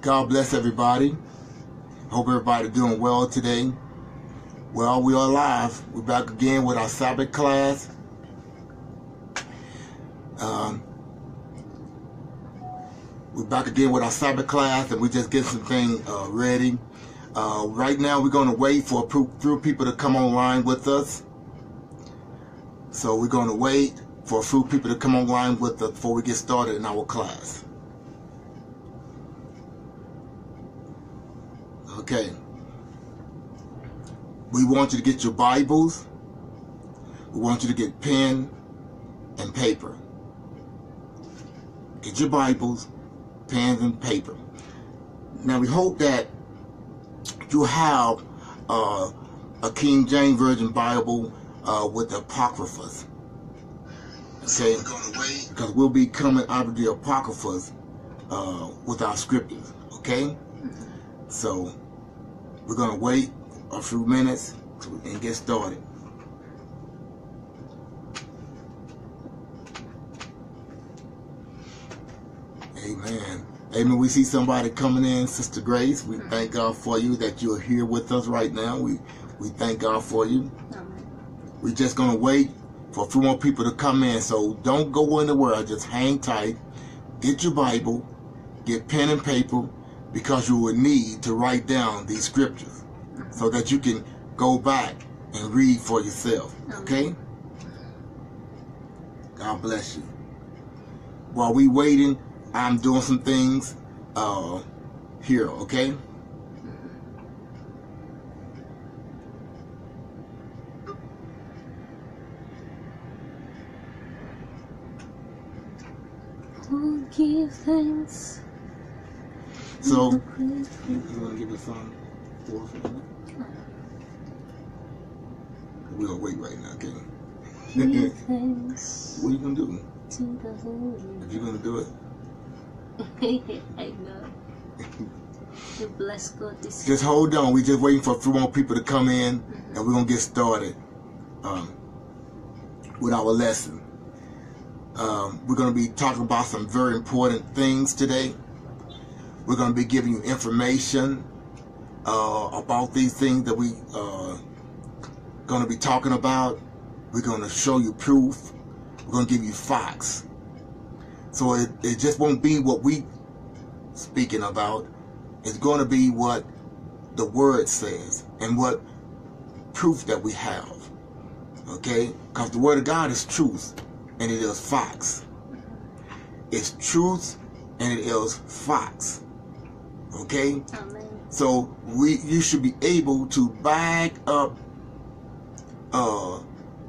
God bless everybody. Hope everybody doing well today. Well, we are live. We're back again with our Sabbath class. Um, we're back again with our Sabbath class, and we just get some things uh, ready. Uh, right now, we're going to wait for a few people to come online with us. So we're going to wait for a few people to come online with us before we get started in our class. Okay. We want you to get your Bibles. We want you to get pen and paper. Get your Bibles, pens, and paper. Now we hope that you have uh, a King James Version Bible uh, with the Apocryphas. Okay? Because we'll be coming out of the Apocryphas uh, with our scriptures. Okay? So we're going to wait a few minutes and get started. Amen. Amen. We see somebody coming in, Sister Grace. We hmm. thank God for you that you're here with us right now. We we thank God for you. We're just gonna wait for a few more people to come in. So don't go anywhere. Just hang tight. Get your Bible. Get pen and paper because you will need to write down these scriptures so that you can go back and read for yourself. Okay? God bless you. While we waiting, I'm doing some things uh, here, okay? Oh, give thanks. So, you, you want to give us some for us? right now? We're going to wait right now, okay? Give What are you going to do? to the Holy. If you're going to do it, I know. Bless God just hold on. We're just waiting for a few more people to come in, and we're going to get started um, with our lesson. Um, we're going to be talking about some very important things today. We're going to be giving you information uh, about these things that we uh, going to be talking about. We're going to show you proof. We're going to give you facts. So it, it just won't be what we speaking about. It's going to be what the word says and what proof that we have. Okay? Because the word of God is truth and it is facts. It's truth and it is facts. Okay? Amen. So we you should be able to back up uh,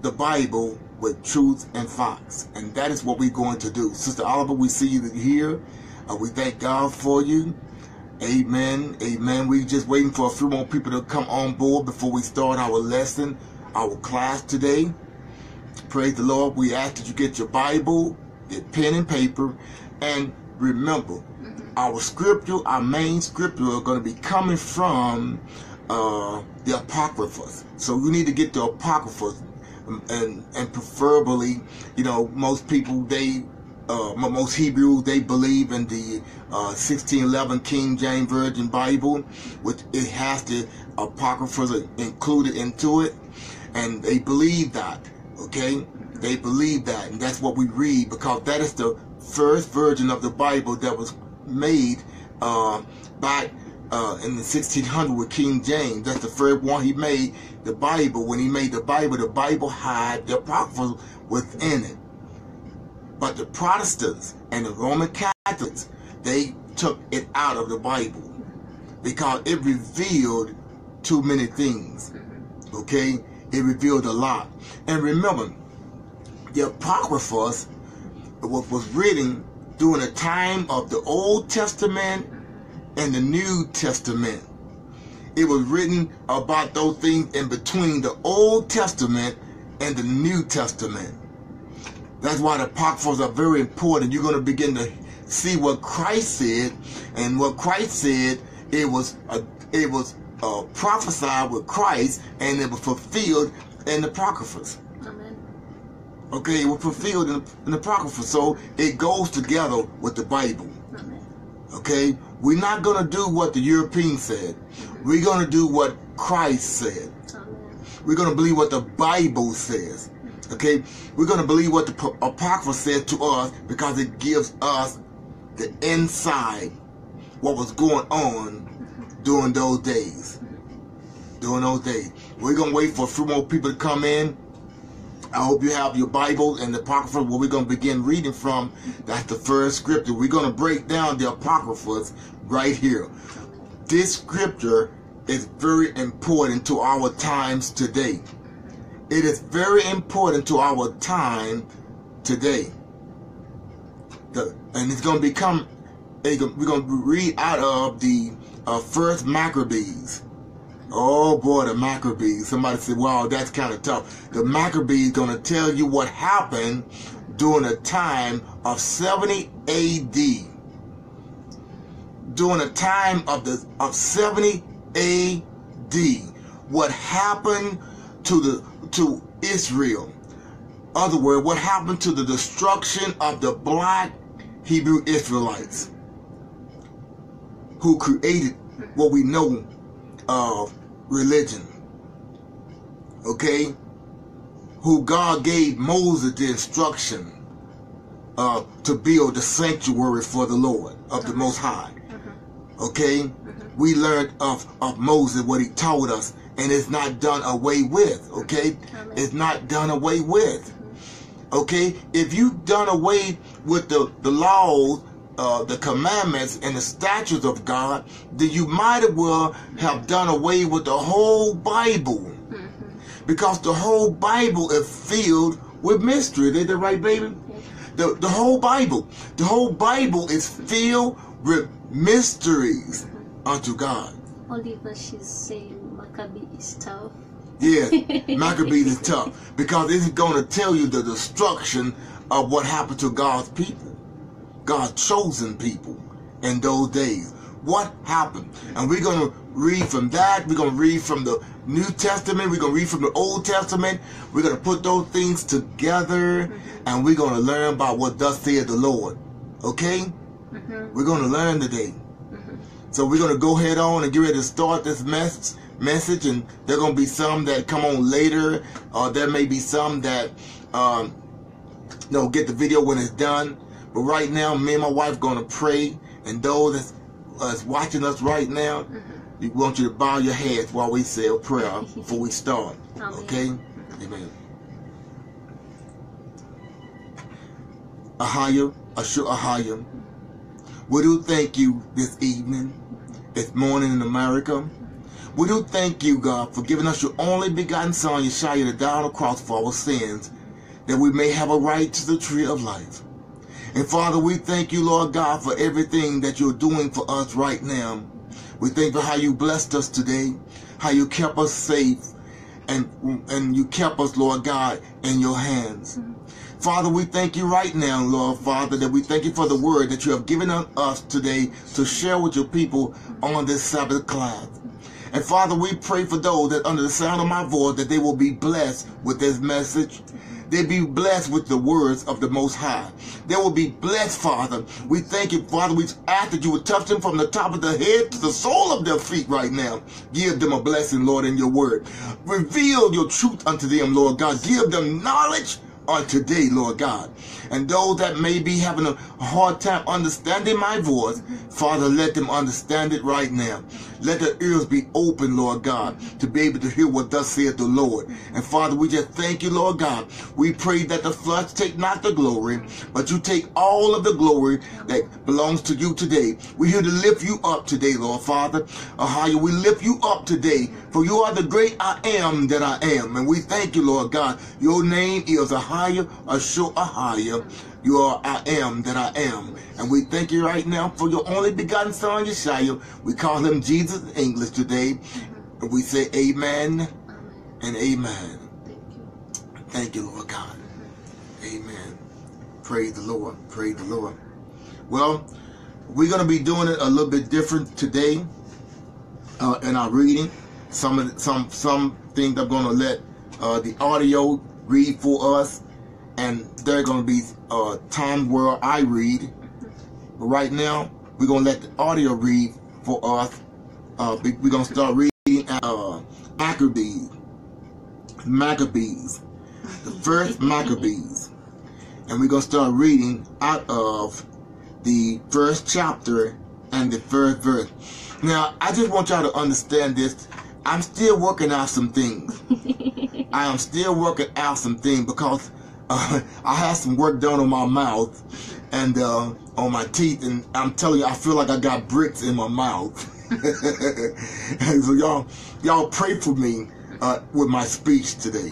the Bible with truth and facts. And that is what we're going to do. Sister Oliver, we see you here. Uh, we thank God for you. Amen. Amen. We just waiting for a few more people to come on board before we start our lesson, our class today. Praise the Lord. We ask that you get your Bible, get pen and paper, and remember, our scripture, our main scripture, are going to be coming from uh, the Apocryphas. So you need to get the Apocryphas, and and preferably, you know, most people they. Uh, most Hebrews they believe in the uh, 1611 King James Version Bible, which it has the apocryphas included into it, and they believe that. Okay, they believe that, and that's what we read because that is the first version of the Bible that was made uh, back uh, in the 1600 with King James. That's the first one he made. The Bible. When he made the Bible, the Bible had the apocryphal within it. But the Protestants and the Roman Catholics, they took it out of the Bible because it revealed too many things. Okay? It revealed a lot. And remember, the Apocryphas was, was written during the time of the Old Testament and the New Testament. It was written about those things in between the Old Testament and the New Testament. That's why the apocryphals are very important. You're going to begin to see what Christ said, and what Christ said, it was a, it was uh, prophesied with Christ, and it was fulfilled in the apocryphals. Okay, it was fulfilled in the, in the apocryphal, so it goes together with the Bible. Amen. Okay? We're not going to do what the Europeans said. We're going to do what Christ said. Amen. We're going to believe what the Bible says. Okay? We're going to believe what the Apocrypha said to us because it gives us the inside what was going on during those days. During those days. We're going to wait for a few more people to come in. I hope you have your Bible and the Apocrypha where we're going to begin reading from. That's the first scripture. We're going to break down the Apocryphas right here. This scripture is very important to our times today. It is very important to our time today. The, and it's going to become, we're going to read out of the uh, first Maccabees. Oh boy, the Maccabees. Somebody said, wow, that's kind of tough. The Maccabees going to tell you what happened during a time of 70 AD. During a time of the of 70 AD. What happened to the to Israel. Other word, what happened to the destruction of the black Hebrew Israelites who created what we know of religion. Okay? Who God gave Moses the instruction uh, to build the sanctuary for the Lord of the Most High. Okay? We learned of, of Moses what he told us, and it's not done away with. Okay? It's not done away with. Okay? If you've done away with the, the laws, uh, the commandments, and the statutes of God, then you might as well have done away with the whole Bible. Because the whole Bible is filled with mystery. Is that right, baby? The, the whole Bible. The whole Bible is filled with mysteries unto God. Only verse she's saying Maccabee is tough. Yeah, Maccabees is tough because it's going to tell you the destruction of what happened to God's people, God's chosen people in those days. What happened? And we're going to read from that. We're going to read from the New Testament. We're going to read from the Old Testament. We're going to put those things together and we're going to learn about what thus saith the Lord. Okay? Mhm. We're going to learn today. So we're going to go ahead on and get ready to start this mess, message. And there are going to be some that come on later. Or there may be some that, um, you know, get the video when it's done. But right now, me and my wife going to pray. And those that's, that's watching us right now, mm-hmm. we want you to bow your heads while we say a prayer before we start. Amen. Okay? Amen. Ahaya, Asher Ahaya. We do thank you this evening, this morning in America. We do thank you, God, for giving us your only begotten Son, Yeshua, to die on the cross for our sins, that we may have a right to the tree of life. And Father, we thank you, Lord God, for everything that you're doing for us right now. We thank you for how you blessed us today, how you kept us safe, and and you kept us, Lord God, in your hands. Father, we thank you right now, Lord Father, that we thank you for the word that you have given us today to share with your people on this Sabbath class. And Father, we pray for those that under the sound of my voice that they will be blessed with this message. They be blessed with the words of the Most High. They will be blessed, Father. We thank you, Father. We ask that you would touch them from the top of their head to the sole of their feet right now. Give them a blessing, Lord, in your word. Reveal your truth unto them, Lord God. Give them knowledge on today, Lord God. And those that may be having a hard time understanding my voice, Father, let them understand it right now. Let their ears be open, Lord God, to be able to hear what thus saith the Lord. And Father, we just thank you, Lord God. We pray that the flesh take not the glory, but you take all of the glory that belongs to you today. We're here to lift you up today, Lord Father. Ahaya, we lift you up today, for you are the great I am that I am. And we thank you, Lord God. Your name is Ahaya, Asher Ahaya. You are I am that I am. And we thank you right now for your only begotten son, Yeshua. We call him Jesus in English today. And we say amen and amen. Thank you. Thank you, Lord God. Amen. Praise the Lord. Praise the Lord. Well, we're going to be doing it a little bit different today uh, in our reading. Some some some things I'm going to let uh, the audio read for us, and there are going to be uh, time where I read. But right now, we're gonna let the audio read for us. Uh, we- we're gonna start reading uh, Maccabees, Maccabees, the first Maccabees, and we're gonna start reading out of the first chapter and the first verse. Now, I just want y'all to understand this. I'm still working out some things. I am still working out some things because uh, I had some work done on my mouth and uh, on my teeth, and I'm telling you, I feel like I got bricks in my mouth. so y'all, y'all pray for me uh, with my speech today.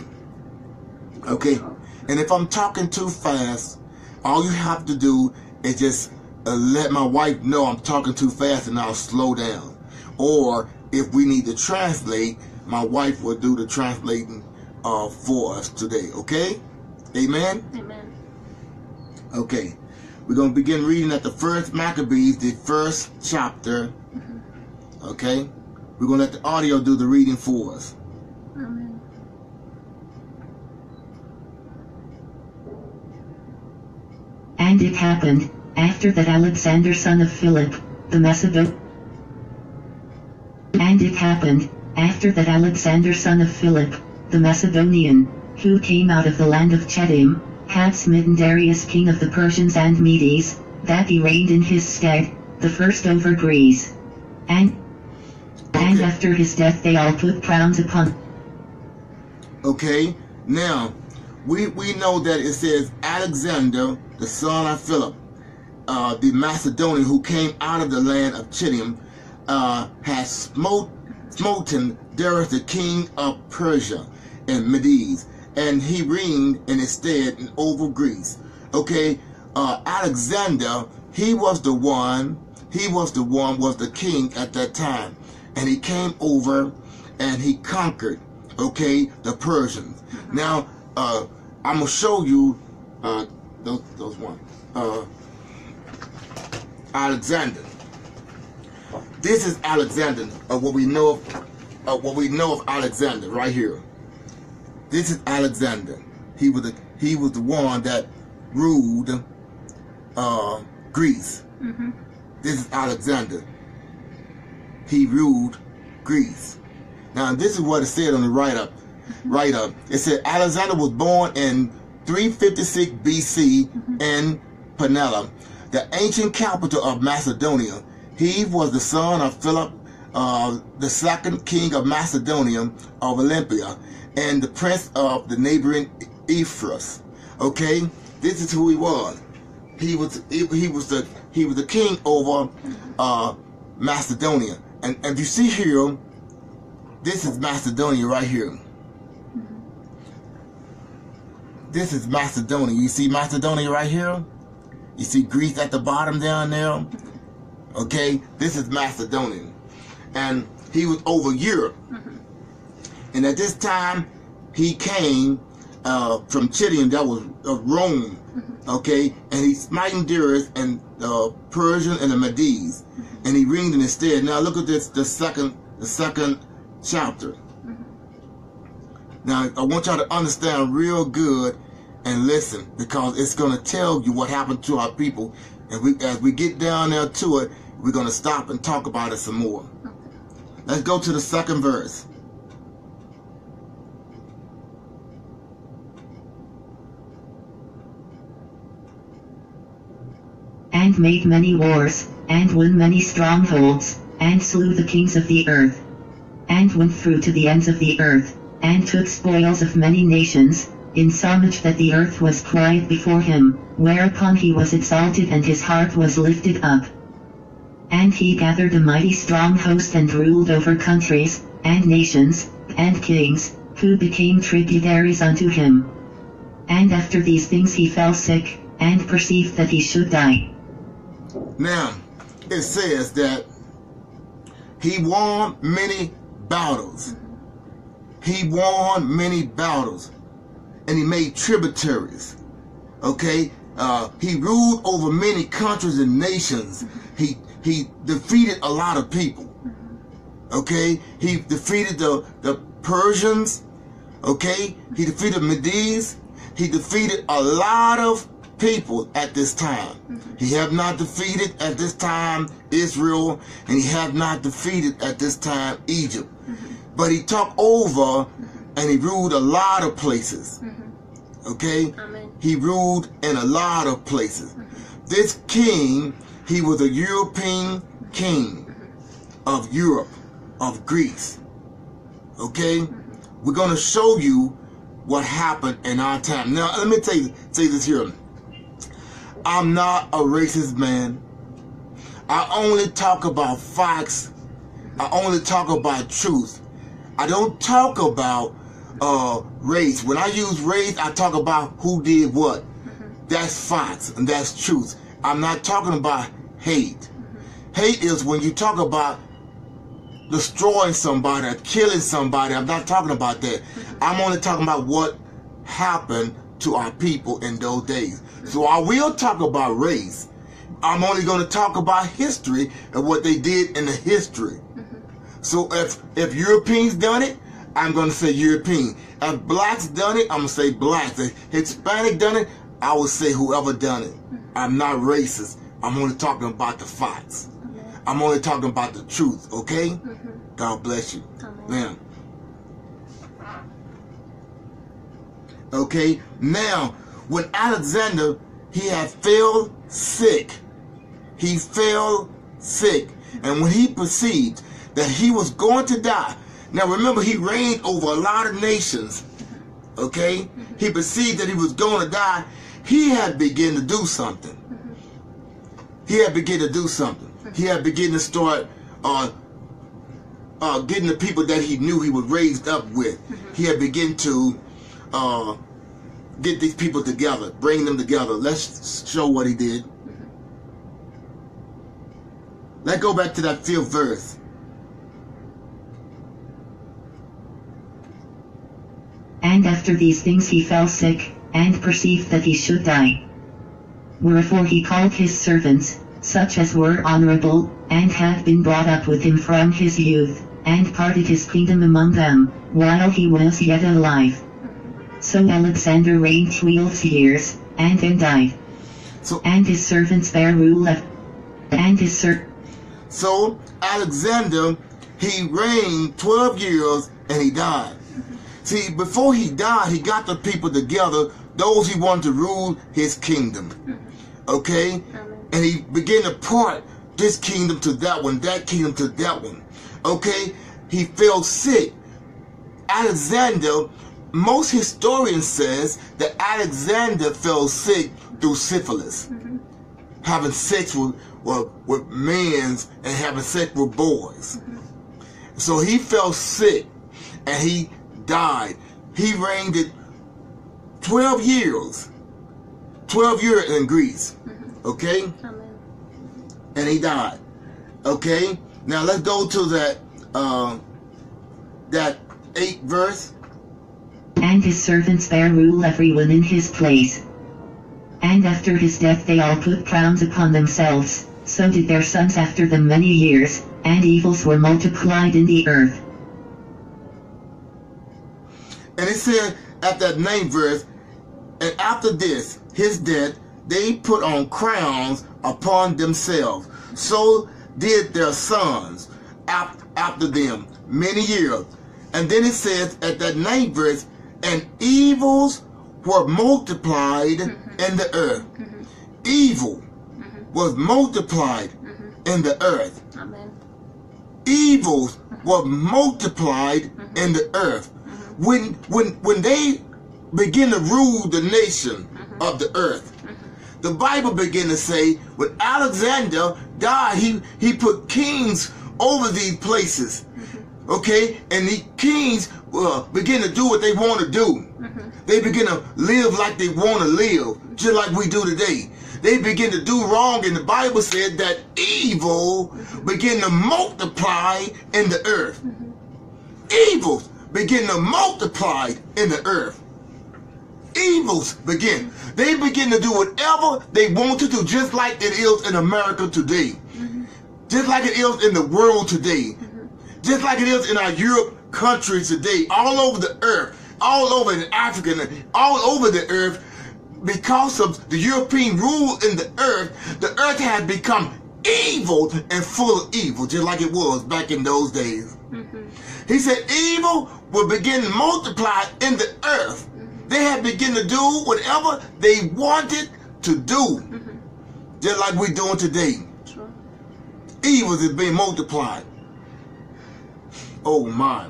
Okay, and if I'm talking too fast, all you have to do is just uh, let my wife know I'm talking too fast, and I'll slow down. Or if we need to translate, my wife will do the translating uh, for us today. Okay, Amen. Amen. Okay, we're going to begin reading at the first Maccabees, the first chapter. Mm-hmm. Okay, we're going to let the audio do the reading for us. Amen. And it happened, after that Alexander son of Philip, the Macedonian. And it happened, after that Alexander son of Philip, the Macedonian, who came out of the land of Chettiim, had smitten Darius king of the Persians and Medes, that he reigned in his stead, the first over Greece. And, and after his death they all put crowns upon Okay, now we we know that it says Alexander, the son of Philip, uh, the Macedonian who came out of the land of Chittim, uh, has smote, smoten Darius the king of Persia and Medes, and he reigned in his stead in over Greece. Okay, uh, Alexander, he was the one, he was the one, was the king at that time, and he came over and he conquered, okay, the Persians. Now, uh, I'm gonna show you uh, those those ones. Uh, Alexander. This is Alexander. Uh, what we know of, uh, what we know of Alexander right here. This is Alexander. He was the he was the one that ruled uh, Greece. Mm-hmm. This is Alexander. He ruled Greece. Now this is what it said on the write up. Write up. It said Alexander was born in 356 BC in Panella, the ancient capital of Macedonia. He was the son of Philip, uh, the second king of Macedonia of Olympia, and the prince of the neighboring Epirus. Okay, this is who he was. He was he, was the he was the king over uh, Macedonia. And, and if you see here, this is Macedonia right here. This is Macedonia. You see Macedonia right here? You see Greece at the bottom down there? Okay, this is Macedonia. And he was over Europe. And at this time, he came uh, from Chittim, that was uh, Rome. Okay, and he smiting Darius and uh, Persian and the Medes, and he reigned in his stead. Now look at this, the second, the second chapter. Now I want y'all to understand real good and listen because it's going to tell you what happened to our people. And we, as we get down there to it, we're going to stop and talk about it some more. Let's go to the second verse. And made many wars, and won many strongholds, and slew the kings of the earth, and went through to the ends of the earth, and took spoils of many nations, insomuch that the earth was quiet before him, whereupon he was exalted and his heart was lifted up. And he gathered a mighty strong host and ruled over countries, and nations, and kings, who became tributaries unto him. And after these things he fell sick, and perceived that he should die. Now, it says that he won many battles. He won many battles. And he made tributaries. Okay? Uh, he ruled over many countries and nations. He he defeated a lot of people. Okay? He defeated the, the Persians. Okay? He defeated Medes. He defeated a lot of people at this time. Mm-hmm. He have not defeated at this time Israel, and he have not defeated at this time Egypt. Mm-hmm. But he took over mm-hmm. and he ruled a lot of places. Okay? Amen. He ruled in a lot of places. This king, he was a European king of Europe, of Greece. Okay? We're going to show you what happened in our time. Now, let me tell you, say this here. I'm not a racist man. I only talk about facts. I only talk about truth. I don't talk about uh, race. When I use race, I talk about who did what. Mm-hmm. That's facts and that's truth. I'm not talking about hate. Mm-hmm. Hate is when you talk about destroying somebody or killing somebody. I'm not talking about that. Mm-hmm. I'm only talking about what happened to our people in those days. So I will talk about race. I'm only going to talk about history and what they did in the history. Mm-hmm. So if if Europeans done it, I'm going to say European. If blacks done it, I'm going to say blacks. If Hispanic done it, I will say whoever done it. Mm-hmm. I'm not racist. I'm only talking about the facts. I'm only talking about the truth, okay? Mm-hmm. God bless you. Amen. Now, okay, now when Alexander he had fell sick, he fell sick, and when he perceived that he was going to die, now remember he reigned over a lot of nations. Okay, he perceived that he was going to die. He had begun to do something. He had begun to do something. He had begun to start uh, uh, getting the people that he knew he was raised up with. He had begun to uh, get these people together, bring them together. Let's show what he did. Let's go back to that fifth verse. And after these things he fell sick, and perceived that he should die. Wherefore he called his servants, such as were honorable, and had been brought up with him from his youth, and parted his kingdom among them, while he was yet alive. So Alexander reigned twelve years, and then died. So, And his servants bare rule of, and his ser- so Alexander, he reigned 12 years and he died. See, before he died, he got the people together, those he wanted to rule his kingdom. Okay? And he began to part this kingdom to that one, that kingdom to that one. Okay? He fell sick. Alexander, most historians says that Alexander fell sick through syphilis. Mm-hmm. Having sex with, with, with men and having sex with boys. Mm-hmm. So he fell sick and he died. He reigned it 12 years. 12 years in Greece. Mm-hmm. Okay? Amen. And he died. Okay? Now let's go to that uh, that eighth verse. And his servants bare rule everyone in his place. And after his death they all put crowns upon themselves, so did their sons after them many years, and evils were multiplied in the earth. And it said at that ninth verse, and after this, his death, they put on crowns upon themselves. So did their sons after them many years. And then it says at that ninth verse, and evils were multiplied mm-hmm. in the earth. Mm-hmm. Evil mm-hmm. was multiplied in the earth. Amen. evils were multiplied in the earth. When when when they begin to rule the nation of the earth, the Bible begin to say when Alexander died, he he put kings over these places. Okay, and the kings uh, begin to do what they want to do. Mm-hmm. They begin to live like they want to live, just like we do today. They begin to do wrong, and the Bible said that evil begin to multiply in the earth. Mm-hmm. Evils begin to multiply in the earth. Evils begin. They begin to do whatever they want to do, just like it is in America today. Mm-hmm. Just like it is in the world today. Just like it is in our Europe countries today, all over the earth, all over in Africa, all over the earth, because of the European rule in the earth, the earth had become evil and full of evil, just like it was back in those days. Mm-hmm. He said evil will begin to multiply in the earth. Mm-hmm. They had begin to do whatever they wanted to do, mm-hmm. just like we're doing today. True. Evil is being multiplied. Oh my.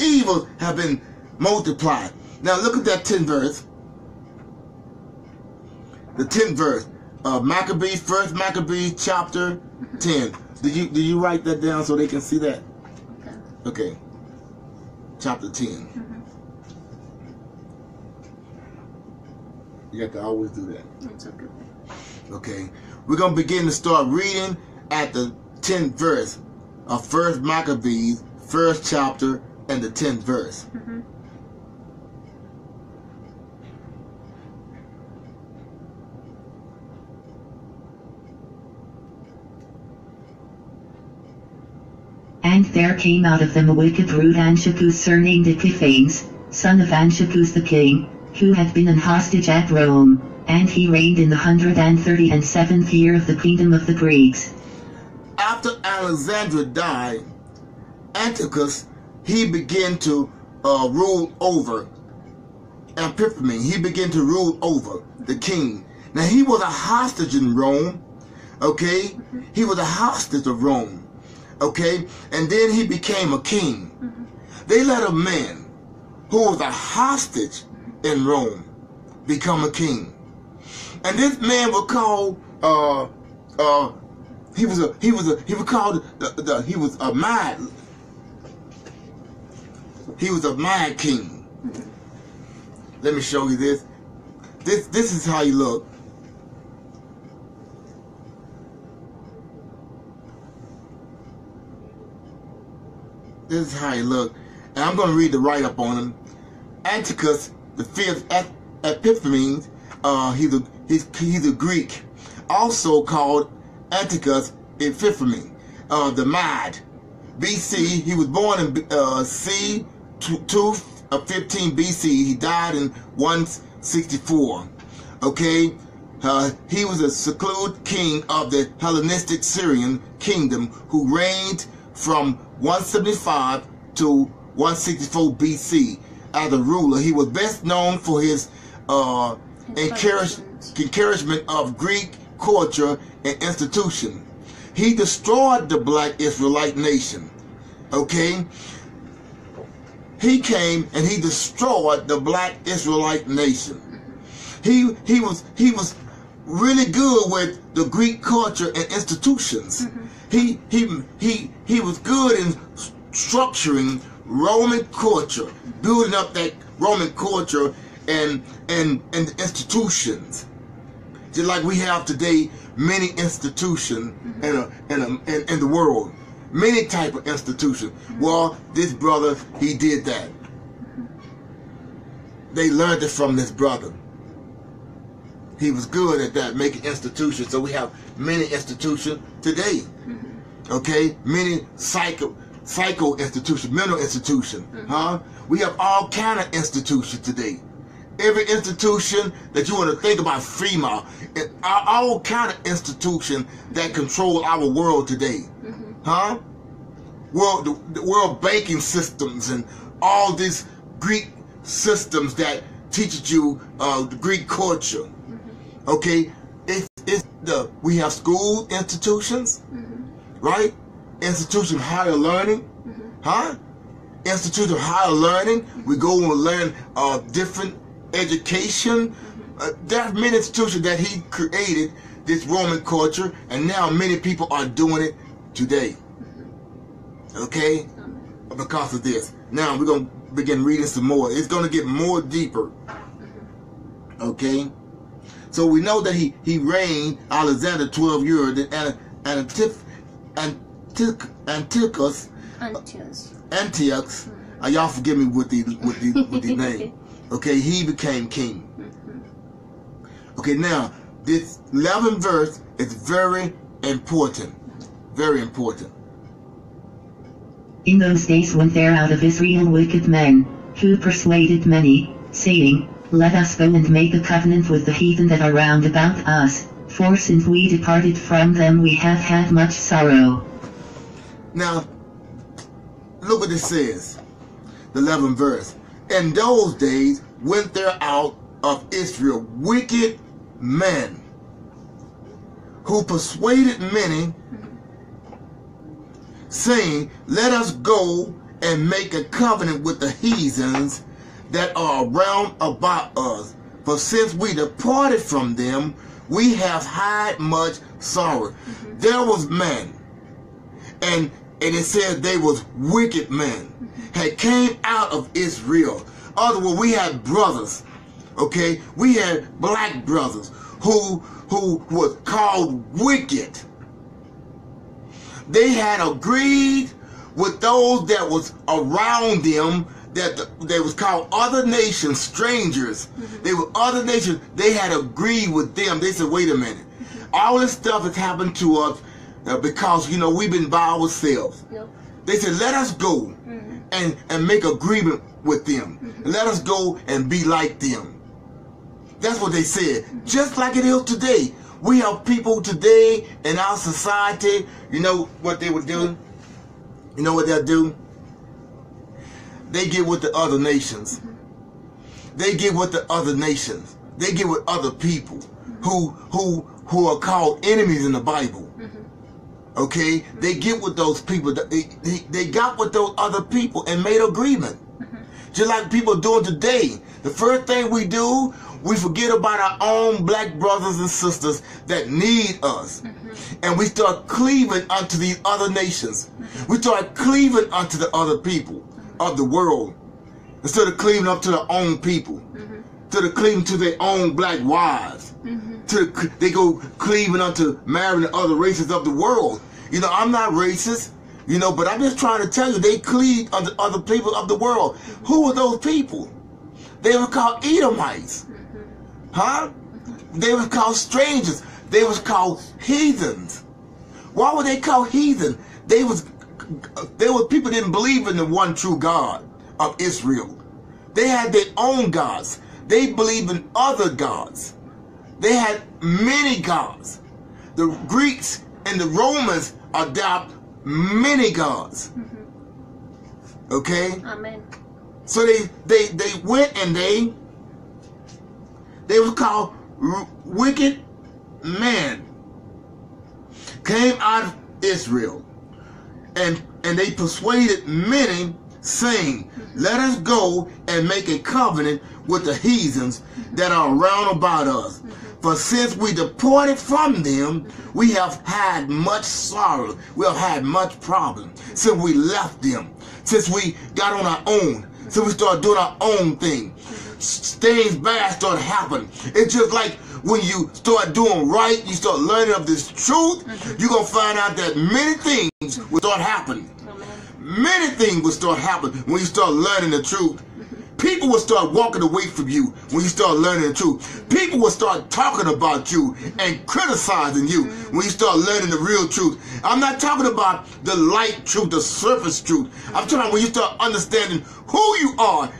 Evil have been multiplied. Now look at that 10th verse. The 10th verse. Uh, Maccabees, first Maccabees chapter 10. Did you did you write that down so they can see that? Okay. Okay. Chapter 10. You have to always do that. It's okay. Okay. We're going to begin to start reading at the 10th verse of First Maccabees, first chapter, and the 10th verse. Mhm. And there came out of them a wicked root Antiochus surnamed Epiphanes, son of Antiochus the king, who had been an hostage at Rome, and he reigned in the hundred and thirty and seventh year of the kingdom of the Greeks. After Alexander died, Antiochus, he began to uh, rule over Epiphany. He began to rule over the king. Now he was a hostage in Rome. Okay, he was a hostage of Rome. Okay, and then he became a king. They let a man who was a hostage in Rome become a king. And this man was called uh uh he was a he was a he was called the, the he was a mad he was a mad king. Let me show you this. This this is how he looked. This is how he looked. And I'm going to read the write up on him. Antiochus, the fifth Ep- Epiphanes, uh, he's, a, he's, he's a Greek, also called Antiochus Epiphanes, uh, the Mad. BC, he was born in uh, C 2, uh, 15 BC. He died in 164. Okay? Uh, he was a Seleucid king of the Hellenistic Syrian kingdom who reigned from 175 to 164 BC as a ruler. He was best known for his uh, encouragement of Greek culture and institution. He destroyed the black Israelite nation. Okay? He came and he destroyed the black Israelite nation. He he was he was really good with the Greek culture and institutions. Mm-hmm. He he he he was good in structuring Roman culture, building up that Roman culture and and and institutions. Just like we have today, many institutions mm-hmm. in a, in, a, in in the world, many type of institutions. Mm-hmm. Well, this brother he did that. Mm-hmm. They learned it from this brother. He was good at that, making institutions. So we have many institutions today. Okay, many psycho psycho institutions, mental institutions, huh? We have all kind of institutions today. Every institution that you want to think about, FEMA, all, kind of institution that control our world today, huh? World, the, the world banking systems and all these Greek systems that teaches you uh, the Greek culture. Okay, it's, it's the we have school institutions, right? Institution of higher learning, huh? Institute of higher learning. We go and learn uh, different education. Uh, there are many institutions that he created this Roman culture, and now many people are doing it today. Okay, because of this. Now we're gonna begin reading some more. It's gonna get more deeper. Okay. So we know that he, he reigned Alexander 12 years and Antic, Antiochus Antiochus. Antiochus. Uh, y'all forgive me with the with the with the name. Okay, he became king. Okay, now this 11th verse is very important. Very important. In those days went there out of Israel wicked men, who persuaded many, saying, Let us go and make a covenant with the heathen that are round about us, for since we departed from them we have had much sorrow. Now, look what it says, the 11th verse. In those days went there out of Israel wicked men who persuaded many, saying, Let us go and make a covenant with the heathens that are round about us. For since we departed from them, we have had much sorrow. Mm-hmm. There was men, and and it said they was wicked men, had came out of Israel. Other words, we had brothers, okay? We had black brothers who who was called wicked. They had agreed with those that was around them that the, they was called other nations, strangers. Mm-hmm. They were other nations. They had agreed with them. They said, wait a minute. All this stuff has happened to us uh, because, you know, we've been by ourselves. Yep. They said, let us go mm-hmm. and, and make agreement with them. Mm-hmm. Let us go and be like them. That's what they said. Mm-hmm. Just like it is today. We have people today in our society, you know what they would do? You know what they'll do? They get with the other nations. They get with the other nations. They get with other people who who who are called enemies in the Bible. Okay, they get with those people. They, they, got with those other people and made agreement. Mm-hmm. Just like people doing today. The first thing we do, we forget about our own black brothers and sisters that need us. Mm-hmm. And we start cleaving unto these other nations. Mm-hmm. We start cleaving unto the other people of the world. Instead of cleaving up to their own people. Instead of cleaving to their own black wives. To they go cleaving unto marrying the other races of the world. You know, I'm not racist. You know, but I'm just trying to tell you, they cleaved unto other people of the world. Who were those people? They were called Edomites. Huh? They were called strangers. They was called heathens. Why were they called heathen? They was they were people didn't believe in the one true God of Israel. They had their own gods. They believed in other gods. They had many gods. The Greeks and the Romans adopt many gods. Mm-hmm. Okay? Amen. So they they they went and they they was called wicked men. Came out of Israel, and and they persuaded many, saying, mm-hmm. "Let us go and make a covenant with the heathens mm-hmm. that are round about us." For since we departed from them, we have had much sorrow. We have had much problem since we left them. Since we got on our own. Since we started doing our own thing. Things bad started happening. It's just like when you start doing right, you start learning of this truth, you're going to find out that many things will start happening. Many things will start happening when you start learning the truth. People will start walking away from you when you start learning the truth. People will start talking about you and criticizing you when you start learning the real truth. I'm not talking about the light truth, the surface truth. I'm talking about when you start understanding who you are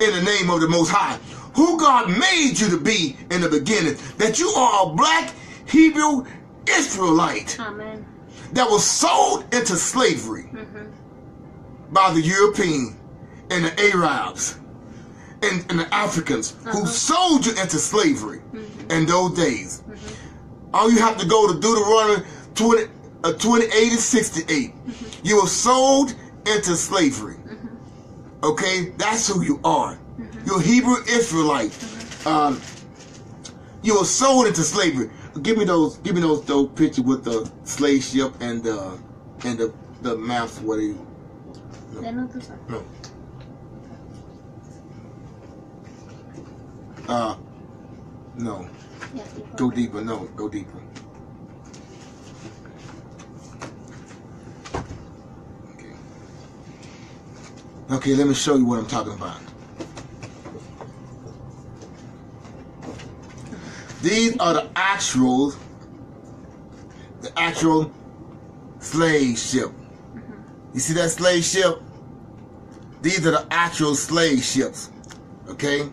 in the name of the Most High. Who God made you to be in the beginning. That you are a black Hebrew Israelite Amen. that was sold into slavery mm-hmm. by the European and the Arabs and, and the Africans who sold you into slavery in those days. All you have to go to Deuteronomy 20, uh, 28 and 68. You were sold into slavery. Okay? That's who you are. You're a Hebrew Israelite. Um, you were sold into slavery. Give me those. Give me those. Those pictures with the slave ship and the and the the maps. What Ganun to sir. no. Uh, no. Go deeper. No, go deeper. Okay. Okay, let me show you what I'm talking about. These are the actual, the actual slave ship. You see that slave ship? These are the actual slave ships. Okay?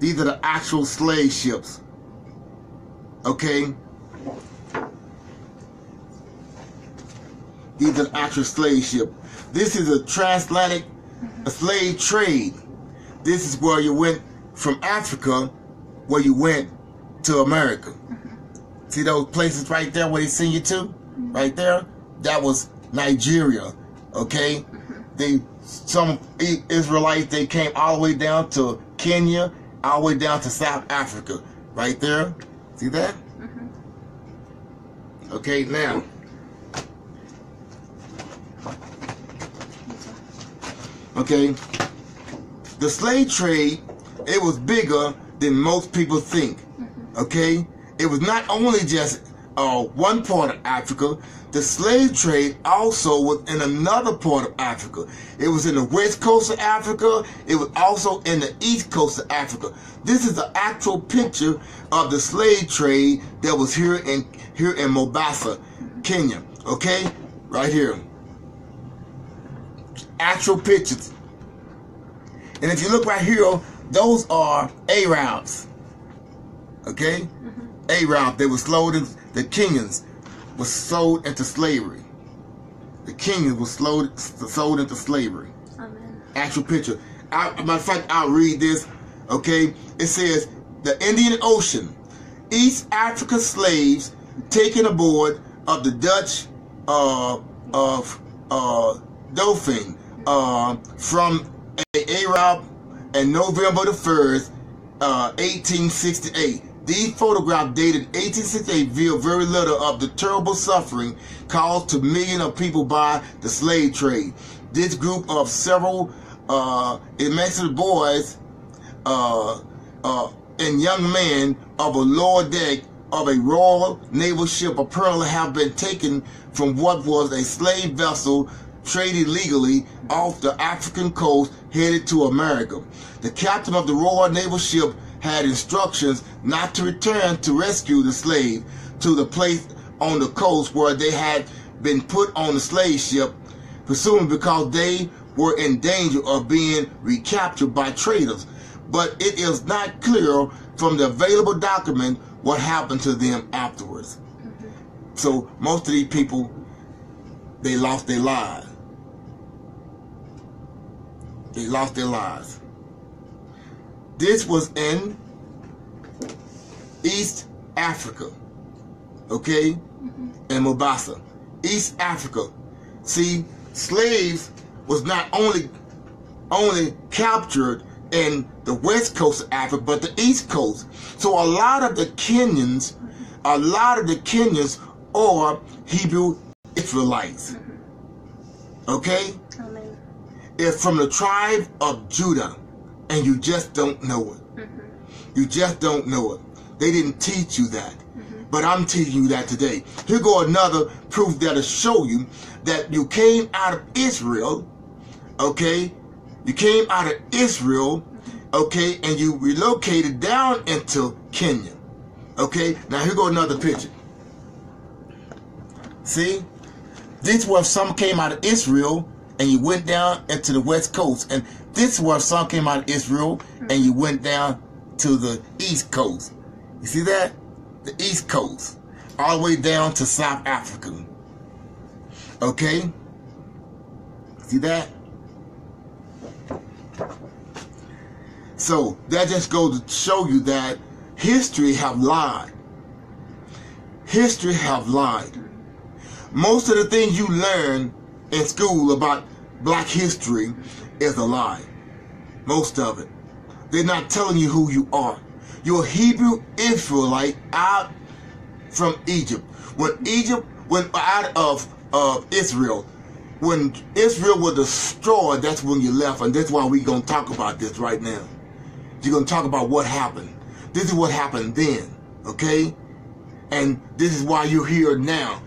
These are the actual slave ships. Okay? These are the actual slave ship. This is a transatlantic slave trade. This is where you went from Africa, where you went to America. Mm-hmm. See those places right there where they send you to? Mm-hmm. Right there? That was Nigeria. Okay? Mm-hmm. They some Israelites they came all the way down to Kenya, all the way down to South Africa. Right there. See that? Okay, now okay the slave trade it was bigger than most people think okay it was not only just uh, one part of africa the slave trade also was in another part of africa. It was in the west coast of africa. It was also in the east coast of africa. This is the actual picture of the slave trade that was here in here in mombasa kenya. Okay? Right here. Actual pictures. And if you look right here, those are Arabs. Okay? Mm-hmm. Arabs. They were in, the Kenyans was sold into slavery. The Kenyans was sold, sold into slavery. Amen. Actual picture. I, matter of fact, I'll read this. Okay? It says, the Indian Ocean. East Africa slaves taken aboard of the Dutch uh, of uh, Dauphin uh, from a Arab and November the 1st, uh, 1868. These photographs dated 1868 reveal very little of the terrible suffering caused to millions of people by the slave trade. This group of several uh, boys uh, uh, and young men of a lower deck of a royal naval ship apparently have been taken from what was a slave vessel traded legally off the African coast headed to America. The captain of the royal naval ship had instructions not to return to rescue the slave to the place on the coast where they had been put on the slave ship, presumably because they were in danger of being recaptured by traders. But it is not clear from the available document what happened to them afterwards. Mm-hmm. So most of these people, they lost their lives. They lost their lives. This was in East Africa, okay, mm-hmm. in Mombasa, East Africa. See, slaves was not only only captured in the west coast of Africa, but the east coast. So a lot of the Kenyans, a lot of the Kenyans are Hebrew Israelites. Mm-hmm. Okay? Amen. It's from the tribe of Judah, and you just don't know it. Mm-hmm. You just don't know it. They didn't teach you that. Mm-hmm. But I'm teaching you that today. Here go another proof that'll show you that you came out of Israel, okay? You came out of Israel, mm-hmm. okay, and you relocated down into Kenya. Okay? Now here go another picture. See? This where some came out of Israel and you went down into the west coast. And this is where some came out of Israel and you went down to the east coast. You see that? The east coast. All the way down to South Africa. Okay? See that? So that just goes to show you that history have lied. History have lied. Most of the things you learn in school about black history is a lie. Most of it. They're not telling you who you are. You're a Hebrew Israelite out from Egypt. When Egypt went out of, of Israel, when Israel was destroyed, that's when you left. And that's why we're going to talk about this right now. You're going to talk about what happened. This is what happened then, okay? And this is why you're here now.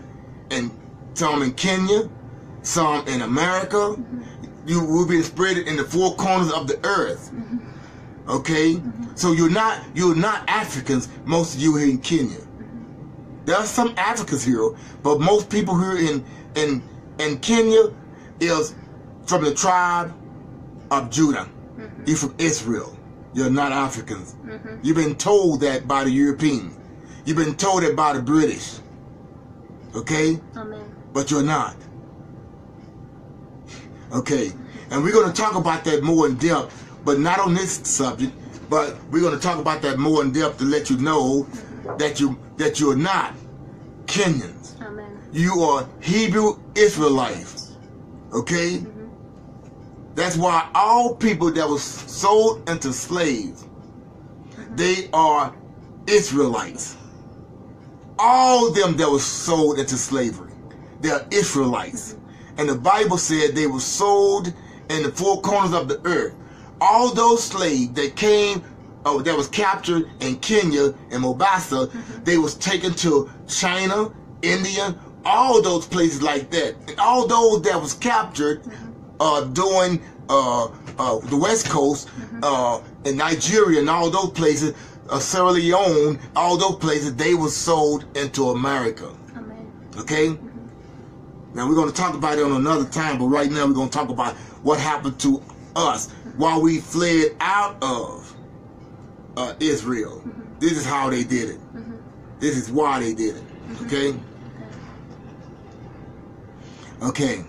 And some in Kenya, some in America. You will be spread in the four corners of the earth. Okay? So you're not you're not Africans, most of you here in Kenya. There are some Africans here, but most people here in in in Kenya is from the tribe of Judah. You're from Israel. you're not Africans. Mhm. You've been told that by the Europeans. You've been told that by the British. Okay? Amen. But you're not. Okay? And we're going to talk about that more in depth, but not on this subject. But we're going to talk about that more in depth to let you know that you that you're not Kenyans. Amen. You are Hebrew Israelites. Okay? Mhm. That's why all people that was sold into slaves, they are Israelites. All them that was sold into slavery, they are Israelites. And the Bible said they were sold in the four corners of the earth. All those slaves that came, oh, that was captured in Kenya and Mombasa, they was taken to China, India, all those places like that. And all those that was captured uh, doing uh, uh, the West Coast, uh, in Nigeria and all those places, uh, Sierra Leone, all those places, they were sold into America. Amen. Okay? Now we're going to talk about it on another time, but right now we're going to talk about what happened to us while we fled out of uh, Israel. This is how they did it. This is why they did it. Okay? Okay.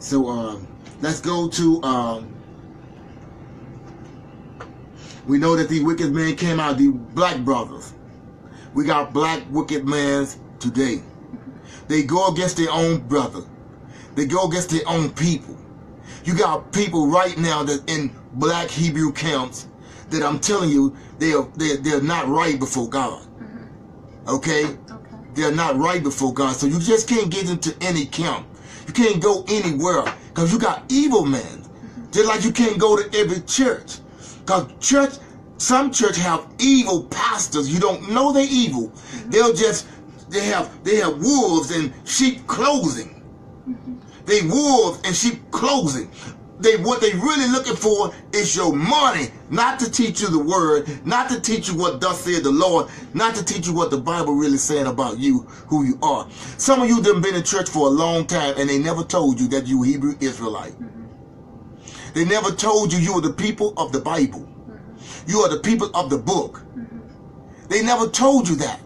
So um, let's go to. Um, we know that the wicked men came out, the black brothers. We got black wicked men today. They go against their own brother. They go against their own people. You got people right now that in black Hebrew camps that I'm telling you they are they they're not right before God. Mm-hmm. Okay? Okay. They're not right before God. So you just can't get into any camp. You can't go anywhere because you got evil men. Mm-hmm. Just like you can't go to every church. Because church, some church have evil pastors. You don't know they're evil. Mm-hmm. They'll just they have they have wolves in sheep clothing. They wolves in sheep clothing. They what they really looking for is your money, not to teach you the word, not to teach you what thus said the Lord, not to teach you what the Bible really saying about you, who you are. Some of you done been in church for a long time and they never told you that you were Hebrew Israelite. They never told you you were the people of the Bible. You are the people of the book. They never told you that.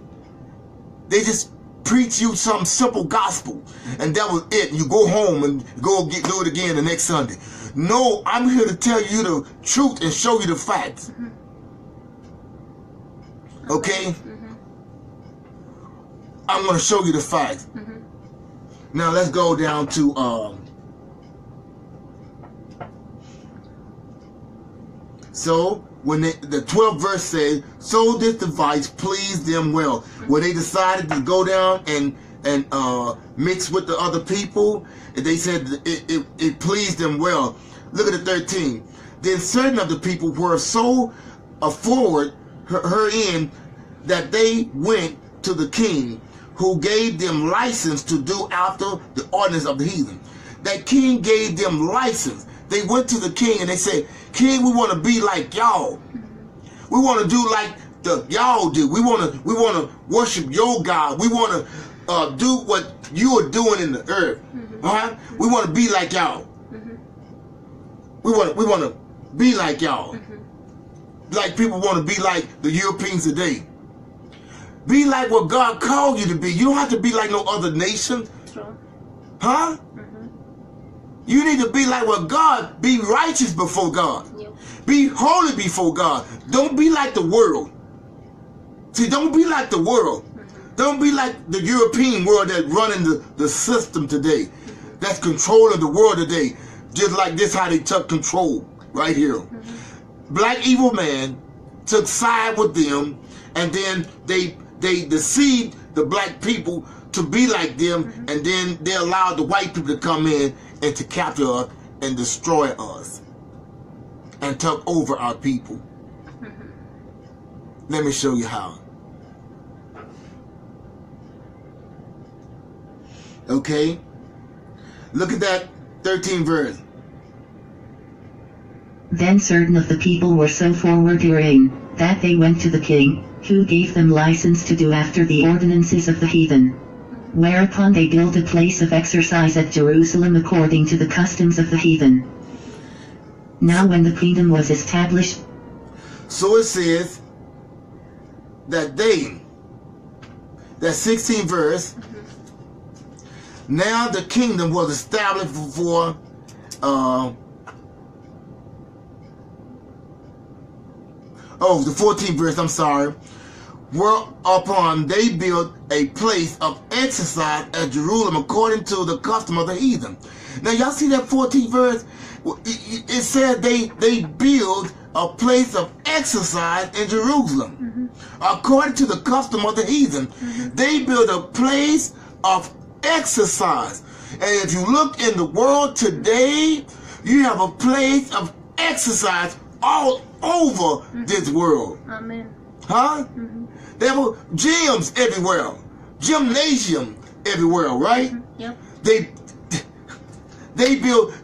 They just preach you some simple gospel, and that was it. You go home and go get, do it again the next Sunday. No, I'm here to tell you the truth and show you the facts. Mm-hmm. Okay? I'm going to show you the facts. Mm-hmm. Now let's go down to um. So when they, the 12th verse says, "So this device pleased them well." When they decided to go down and and uh, mix with the other people, they said it, it, it pleased them well. Look at the 13. Then certain of the people were so forward her, her in that they went to the king, who gave them license to do after the ordinance of the heathen. That king gave them license. They went to the king and they said, King, we want to be like y'all. We want to do like the y'all do. We want to we want to worship your God. We want to uh, do what you are doing in the earth. Mm-hmm. All right? We want to be like y'all. Mm-hmm. We want we want to be like y'all. Mm-hmm. Like people want to be like the Europeans today. Be like what God called you to be. You don't have to be like no other nation. Huh? You need to be like what God. Be righteous before God. Be holy before God. Don't be like the world. See, don't be like the world. Don't be like the European world that's running the, the system today. That's controlling the world today. Just like this how they took control right here. Black evil man took side with them and then they they deceived the black people to be like them and then they allowed the white people to come in and to capture us and destroy us and took over our people. Let me show you how. Okay? Look at that 13 verse. Then certain of the people were so forward herein, that they went to the king, who gave them license to do after the ordinances of the heathen. Whereupon they built a place of exercise at Jerusalem according to the customs of the heathen. Now when the kingdom was established, So it says that they, that 16th verse, now the kingdom was established for, uh, oh, the 14th verse, I'm sorry, whereupon they built a place of exercise at Jerusalem according to the custom of the heathen. Now y'all see that 14th verse? It said they, they build a place of exercise in Jerusalem. Mm-hmm. According to the custom of the heathen, mm-hmm. they build a place of exercise. And if you look in the world today, you have a place of exercise all over mm-hmm. this world. Amen. Huh? There were gyms everywhere, gymnasium everywhere, right? Mm-hmm. Yep. They they built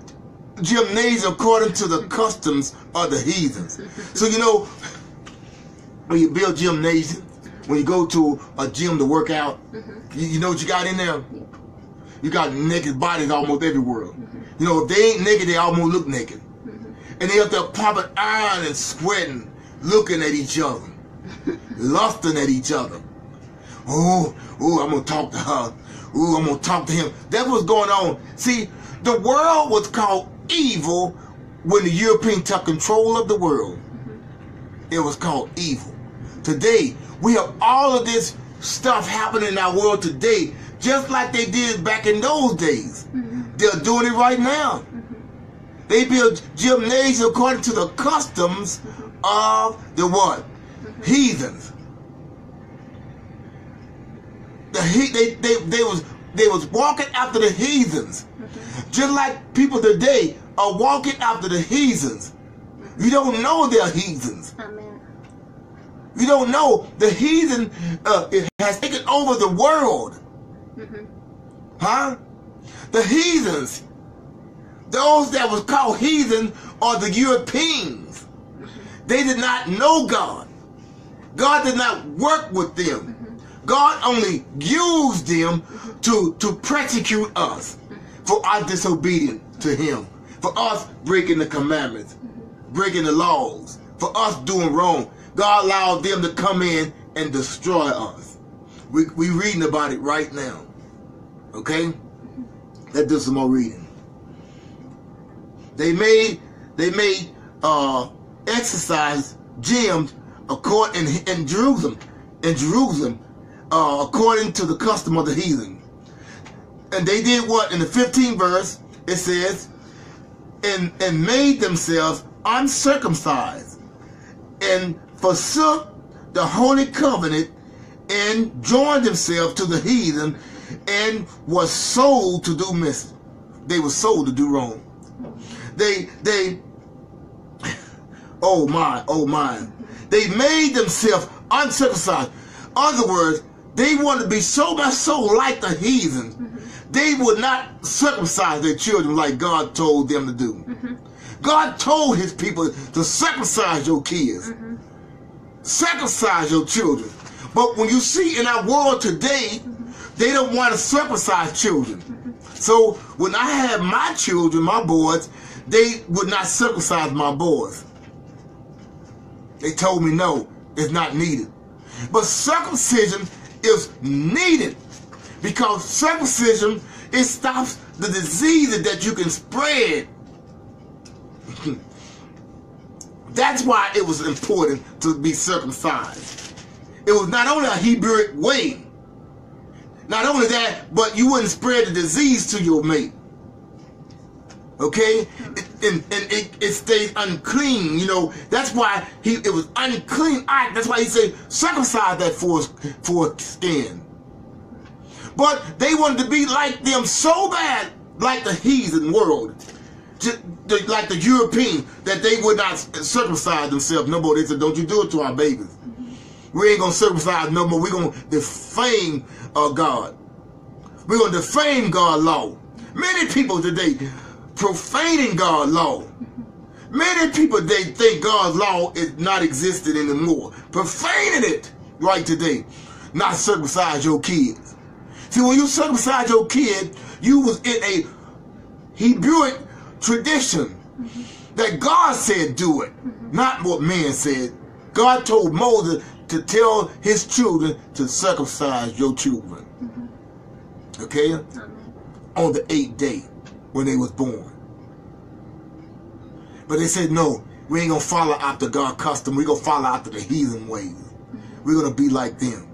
gymnasium according to the customs of the heathens. So you know when you build gymnasium, when you go to a gym to work out, mm-hmm. you, you know what you got in there? You got naked bodies almost everywhere. Mm-hmm. You know, if they ain't naked, they almost look naked. And they up there popping iron and sweating, looking at each other, lusting at each other. Oh, oh, I'm gonna talk to her. Oh, I'm gonna talk to him. That was going on. See, the world was called evil when the European took control of the world. Mm-hmm. It was called evil. Today, we have all of this stuff happening in our world today, just like they did back in those days. Mm-hmm. They're doing it right now. Mm-hmm. They build gymnasium according to the customs of the what? Heathens. The he, they, they, they was they was walking after the heathens. Just like people today are walking after the heathens. You don't know they're heathens. Amen. You don't know the heathen uh, it has taken over the world. Huh? The heathens, those that was called heathen are the Europeans. They did not know God. God did not work with them. God only used them to, to persecute us for our disobedience to Him, for us breaking the commandments, breaking the laws, for us doing wrong. God allowed them to come in and destroy us. We we reading about it right now. Okay? Let's do some more reading. They made they made uh exercise gyms according in, Jerusalem, in Jerusalem, uh, according to the custom of the heathen. And they did what in the 15th verse it says, and and made themselves uncircumcised, and forsook the holy covenant, and joined themselves to the heathen, and was sold to do mis. They were sold to do wrong. They they oh my, oh my. They made themselves uncircumcised. Other words, they wanted to be so much so like the heathen. Mm-hmm. They would not circumcise their children like God told them to do. Mm-hmm. God told his people to circumcise your kids. Mm-hmm. Circumcise your children. But when you see in our world today, they don't want to circumcise children. So when I had my children, my boys, they would not circumcise my boys. They told me no, it's not needed. But circumcision is needed because circumcision it stops the diseases that you can spread. That's why it was important to be circumcised. It was not only a Hebrew way, not only that, but you wouldn't spread the disease to your mate. Okay? It, and and it, it stays unclean, you know. That's why he it was unclean act. That's why he said circumcise that for foreskin. But they wanted to be like them so bad, like the heathen world. Just, the- like the European, that they would not circumcise themselves no more. They said, Don't you do it to our babies. We ain't gonna circumcise no more. We're gonna defame uh, God. We're gonna defame God's law. Many people today profaning God's law. Many people they think God's law is not existing anymore. Profaning it right today. Not circumcise your kids. See, when you circumcise your kid, you was in a Hebrewic tradition. that God said do it, not what man said. God told Moses to tell his children to circumcise your children. Okay? On the eighth day when they was born. But they said, no, we ain't gonna follow after God's custom. we gonna follow after the heathen ways. We're gonna be like them.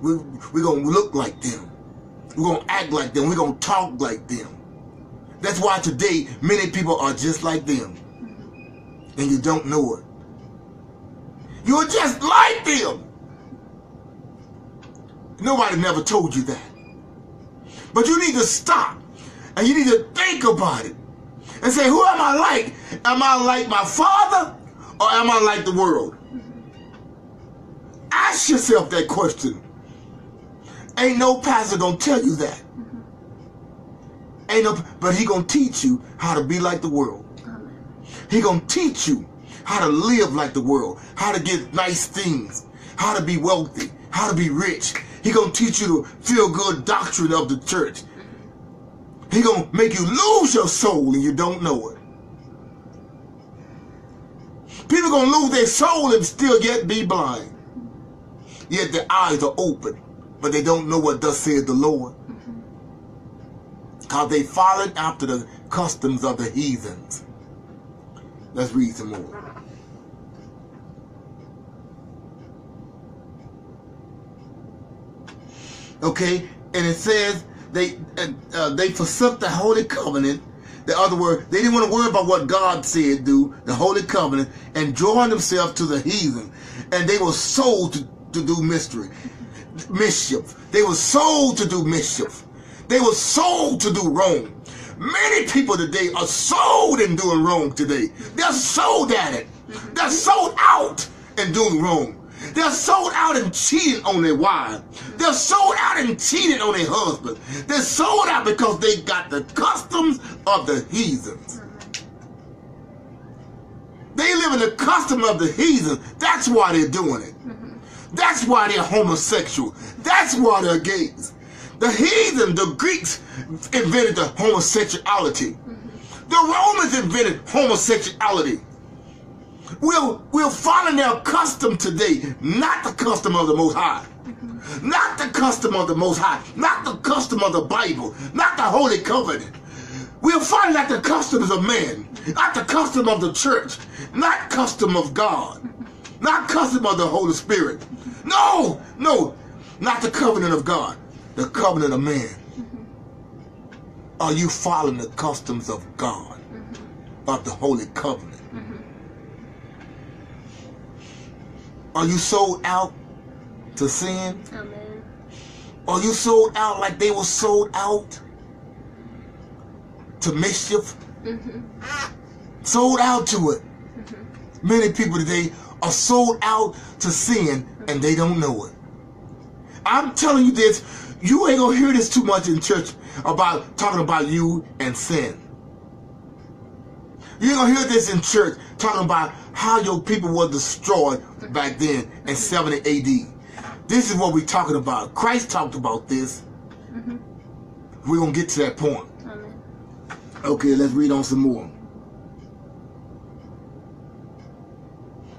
We, we're gonna look like them. We're gonna act like them. We're gonna talk like them. That's why today many people are just like them. And you don't know it. You're just like them. Nobody never told you that. But you need to stop and you need to think about it and say, who am I like? Am I like my father or am I like the world? Ask yourself that question. Ain't no pastor gonna tell you that. Ain't no, but he gonna teach you how to be like the world. He gonna teach you how to live like the world, how to get nice things, how to be wealthy, how to be rich. He gonna teach you the feel good doctrine of the church. He gonna make you lose your soul and you don't know it. People gonna lose their soul and still yet be blind. Yet their eyes are open, but they don't know what thus said the Lord. Because they followed after the customs of the heathens. Let's read some more. Okay, and it says they uh, they forsook the holy covenant. The other word, they didn't want to worry about what God said do, the holy covenant, and join themselves to the heathen. And they were sold to, to do mystery, mischief. They were sold to do mischief. They were sold to do wrong. Many people today are sold in doing wrong today. They're sold at it. They're sold out in doing wrong. They're sold out and cheating on their wives. They're sold out and cheating on their husband. They're sold out because they got the customs of the heathens. They live in the custom of the heathen. That's why they're doing it. That's why they're homosexual. That's why they're gays. The heathen, the Greeks invented the homosexuality. The Romans invented homosexuality. We're, we're following their custom today, not the custom of the Most High. Not the custom of the Most High. Not the custom of the Bible. Not the Holy Covenant. We're following like the customs of man. Not the custom of the church. Not custom of God. Not custom of the Holy Spirit. No, no, not the covenant of God. The covenant of man. Are you following the customs of God? Of the Holy Covenant? Are you sold out to sin? Amen. Are you sold out like they were sold out to mischief? Mm-hmm. Sold out to it. Mm-hmm. Many people today are sold out to sin and they don't know it. I'm telling you this, you ain't gonna hear this too much in church about talking about you and sin. You ain't gonna hear this in church talking about how your people were destroyed back then in 70 AD. This is what we're talking about. Christ talked about this. Mm-hmm. We're gonna get to that point. Amen. Okay, let's read on some more.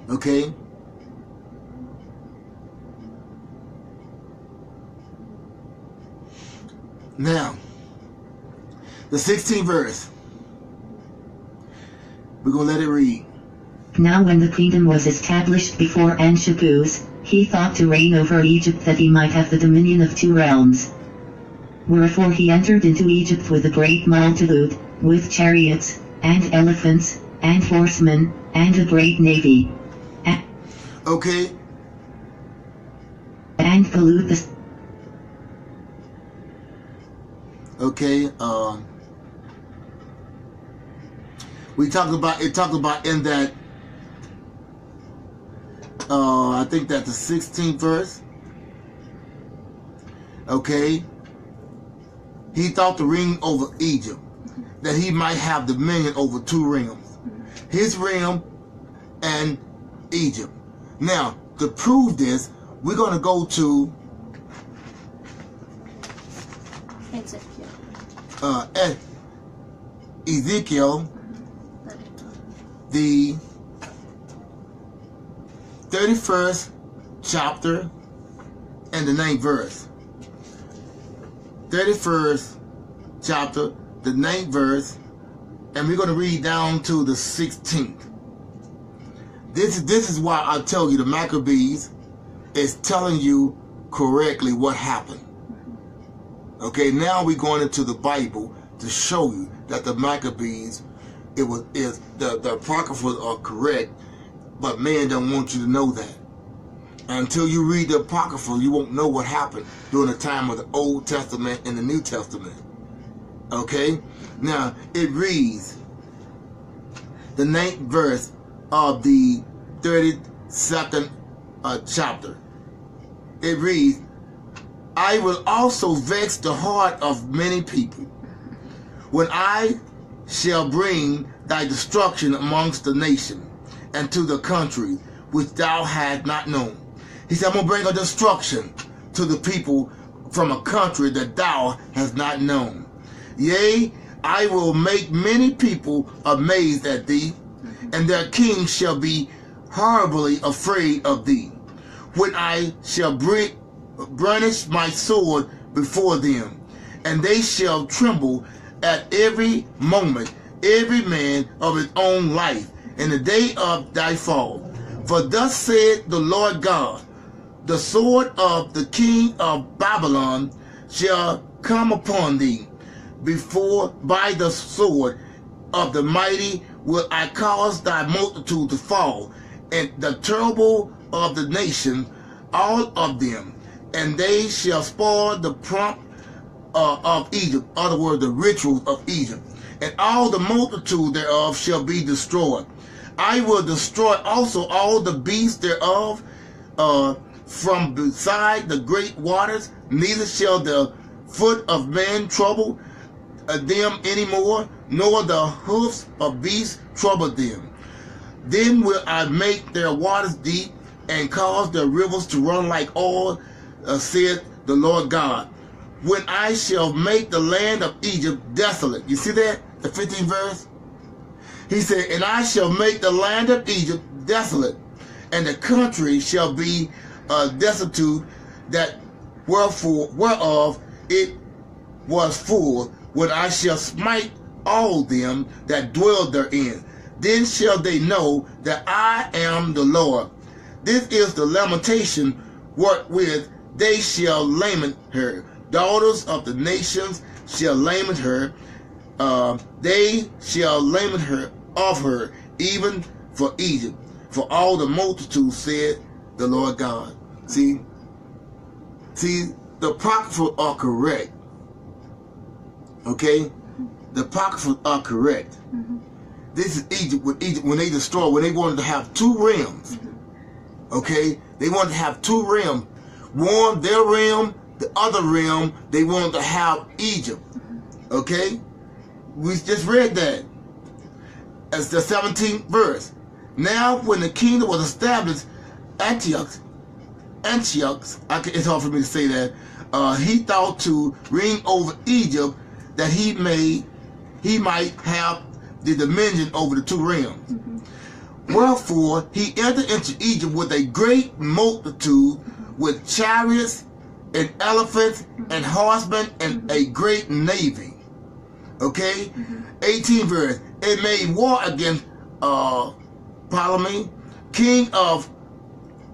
Okay? Now, the 16th verse. We're going to let it read. Now when the kingdom was established before Antipas, he thought to reign over Egypt that he might have the dominion of two realms. Wherefore he entered into Egypt with a great multitude, with chariots, and elephants, and horsemen, and a great navy. A- Okay? and pollute the Okay, um, we talked about it. Talked about in that. Uh, I think that's the 16th verse. Okay. He thought to reign over Egypt, that he might have dominion over two realms, his realm and Egypt. Now, to prove this, we're going to go to Ezekiel. uh, Ezekiel. The 31st chapter and the ninth verse. 31st chapter, the ninth verse, and we're going to read down to the 16th. This is this is why I tell you the Maccabees is telling you correctly what happened. Okay, now we're going into the Bible to show you that the Maccabees, it was is the the apocryphals are correct, but man don't want you to know that. Until you read the apocryphal, you won't know what happened during the time of the Old Testament and the New Testament. Okay, now it reads the ninth verse of the 32nd uh, chapter. It reads, I will also vex the heart of many people when I shall bring thy destruction amongst the nation and to the country which thou hast not known. He said, I'm going to bring a destruction to the people from a country that thou hast not known. Yea, I will make many people amazed at thee, and their kings shall be horribly afraid of thee. When I shall burnish my sword before them, and they shall tremble at every moment, every man of his own life, in the day of thy fall. For thus said the Lord God, the sword of the king of Babylon shall come upon thee. Before by the sword of the mighty will I cause thy multitude to fall, and the terrible of the nation, all of them, and they shall spoil the prompt uh, of Egypt, other words, the rituals of Egypt, and all the multitude thereof shall be destroyed. I will destroy also all the beasts thereof uh, from beside the great waters, neither shall the foot of man trouble uh, them any more, nor the hoofs of beasts trouble them. Then will I make their waters deep and cause their rivers to run like oil, uh, said the Lord God. When I shall make the land of Egypt desolate. You see that? The 15th verse? He said, And I shall make the land of Egypt desolate, and the country shall be uh, destitute, that wherefore whereof it was full, when I shall smite all them that dwell therein. Then shall they know that I am the Lord. This is the lamentation wherewith they shall lament her. Daughters of the nations shall lament her. Uh, they shall lament her of her, even for Egypt. For all the multitude said the Lord God. See, see, the apocryphal are correct. Okay, the apocryphal are correct. This is Egypt when Egypt when they destroyed when they wanted to have two realms. Okay, they wanted to have two realms. One their realm, the other realm they wanted to have Egypt. Okay, we just read that. As the 17th verse. Now, when the kingdom was established, Antioch, Antioch, I can, it's hard for me to say that. Uh, he thought to reign over Egypt that he may he might have the dominion over the two realms. Wherefore he entered into Egypt with a great multitude, with chariots and elephants and horsemen and a great navy. Okay, 18 verse. It made war against uh, Ptolemy, king of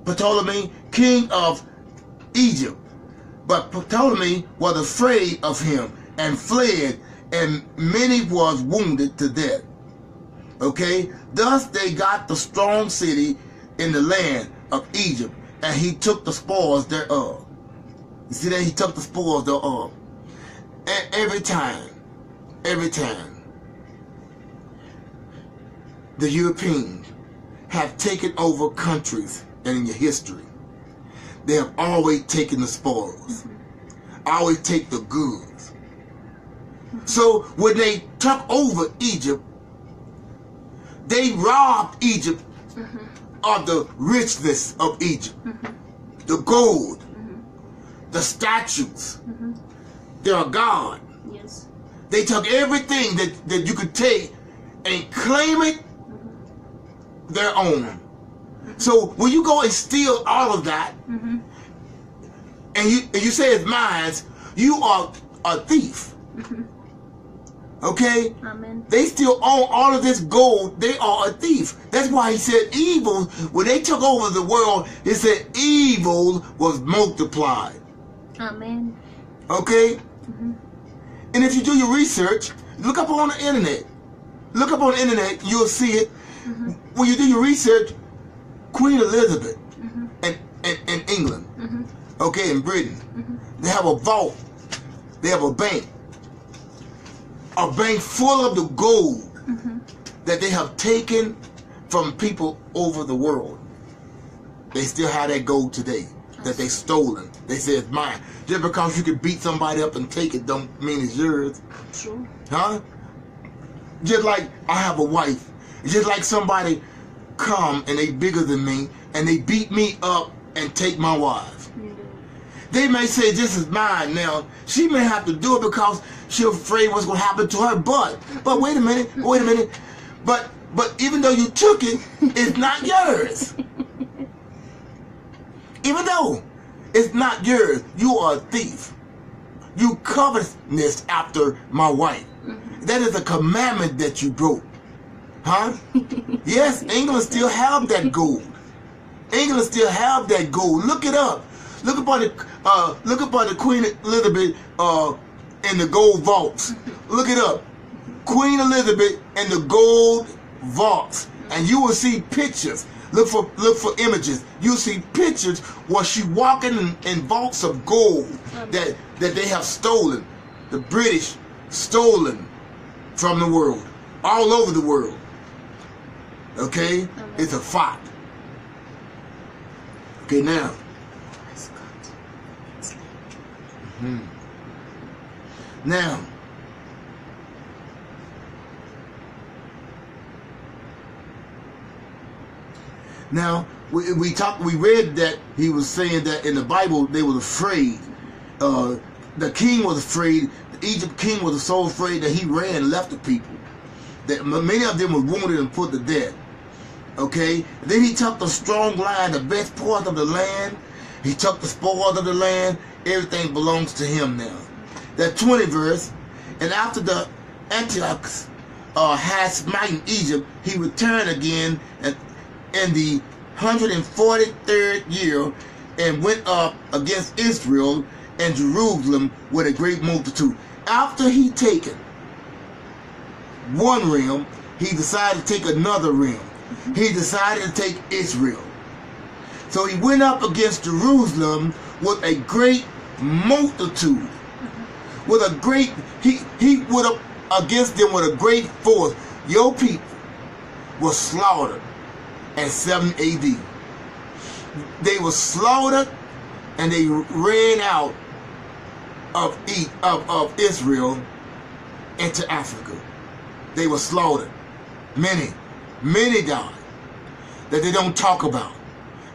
Ptolemy, king of Egypt. But Ptolemy was afraid of him and fled, and many was wounded to death. Okay, thus they got the strong city in the land of Egypt, and he took the spoils thereof. You see that he took the spoils thereof. Um, and every time, every time, the Europeans have taken over countries and in your history, they have always taken the spoils, mm-hmm. always take the goods. So when they took over Egypt, they robbed Egypt mm-hmm. of the richness of Egypt, mm-hmm. the gold, the statues, mm-hmm. they're God. Yes. They took everything that, that you could take and claim it mm-hmm. their own. Mm-hmm. So when you go and steal all of that, Mm-hmm. and you and you say it's mine, you are a thief. Okay? Amen. They still own all of this gold. They are a thief. That's why he said evil, when they took over the world, he said evil was multiplied. Amen. Okay? Mm-hmm. And if you do your research, look up on the internet. Look up on the internet, you'll see it. Mm-hmm. When you do your research, Queen Elizabeth mm-hmm. and, and, and England, okay, in Britain, they have a vault. They have a bank. A bank full of the gold that they have taken from people over the world. They still have that gold today that they stolen. They say it's mine. Just because you can beat somebody up and take it don't mean it's yours. True. Huh? Just like I have a wife. Just like somebody come and they bigger than me and they beat me up and take my wife. Mm. They may say this is mine now. She may have to do it because she's afraid what's gonna happen to her. But but wait a minute, wait a minute. But but even though you took it, it's not yours. Even though it's not yours, you are a thief. You covetousness after my wife. That is a commandment that you broke. Huh? yes, England still have that gold. England still have that gold. Look it up. Look upon the uh, look upon the Queen Elizabeth uh, in the gold vaults. Look it up. Queen Elizabeth in the gold vaults, and you will see pictures. Look for look for images. You'll see pictures where she walking in, in vaults of gold that that they have stolen. The British stolen from the world, all over the world. Okay, it's a fact. Okay, now. Praise God. It's like Hmm. Now, now we, we talked. We read that he was saying that in the Bible they were afraid. Uh, the king was afraid. The Egypt king was so afraid that he ran and left the people. That many of them were wounded and put to death. Okay. Then he took the strong line, the best part of the land. He took the spoils of the land. Everything belongs to him now. That 20 verse. And after the Antiochus uh, had smitten Egypt, he returned again and, in the 143rd year and went up against Israel and Jerusalem with a great multitude. After he taken one realm, he decided to take another realm. He decided to take Israel. So he went up against Jerusalem with a great multitude. With a great, he, he went up against them with a great force. Your people were slaughtered in 7 AD. They were slaughtered and they ran out of, of, of Israel into Africa. They were slaughtered. Many, many died that they don't talk about.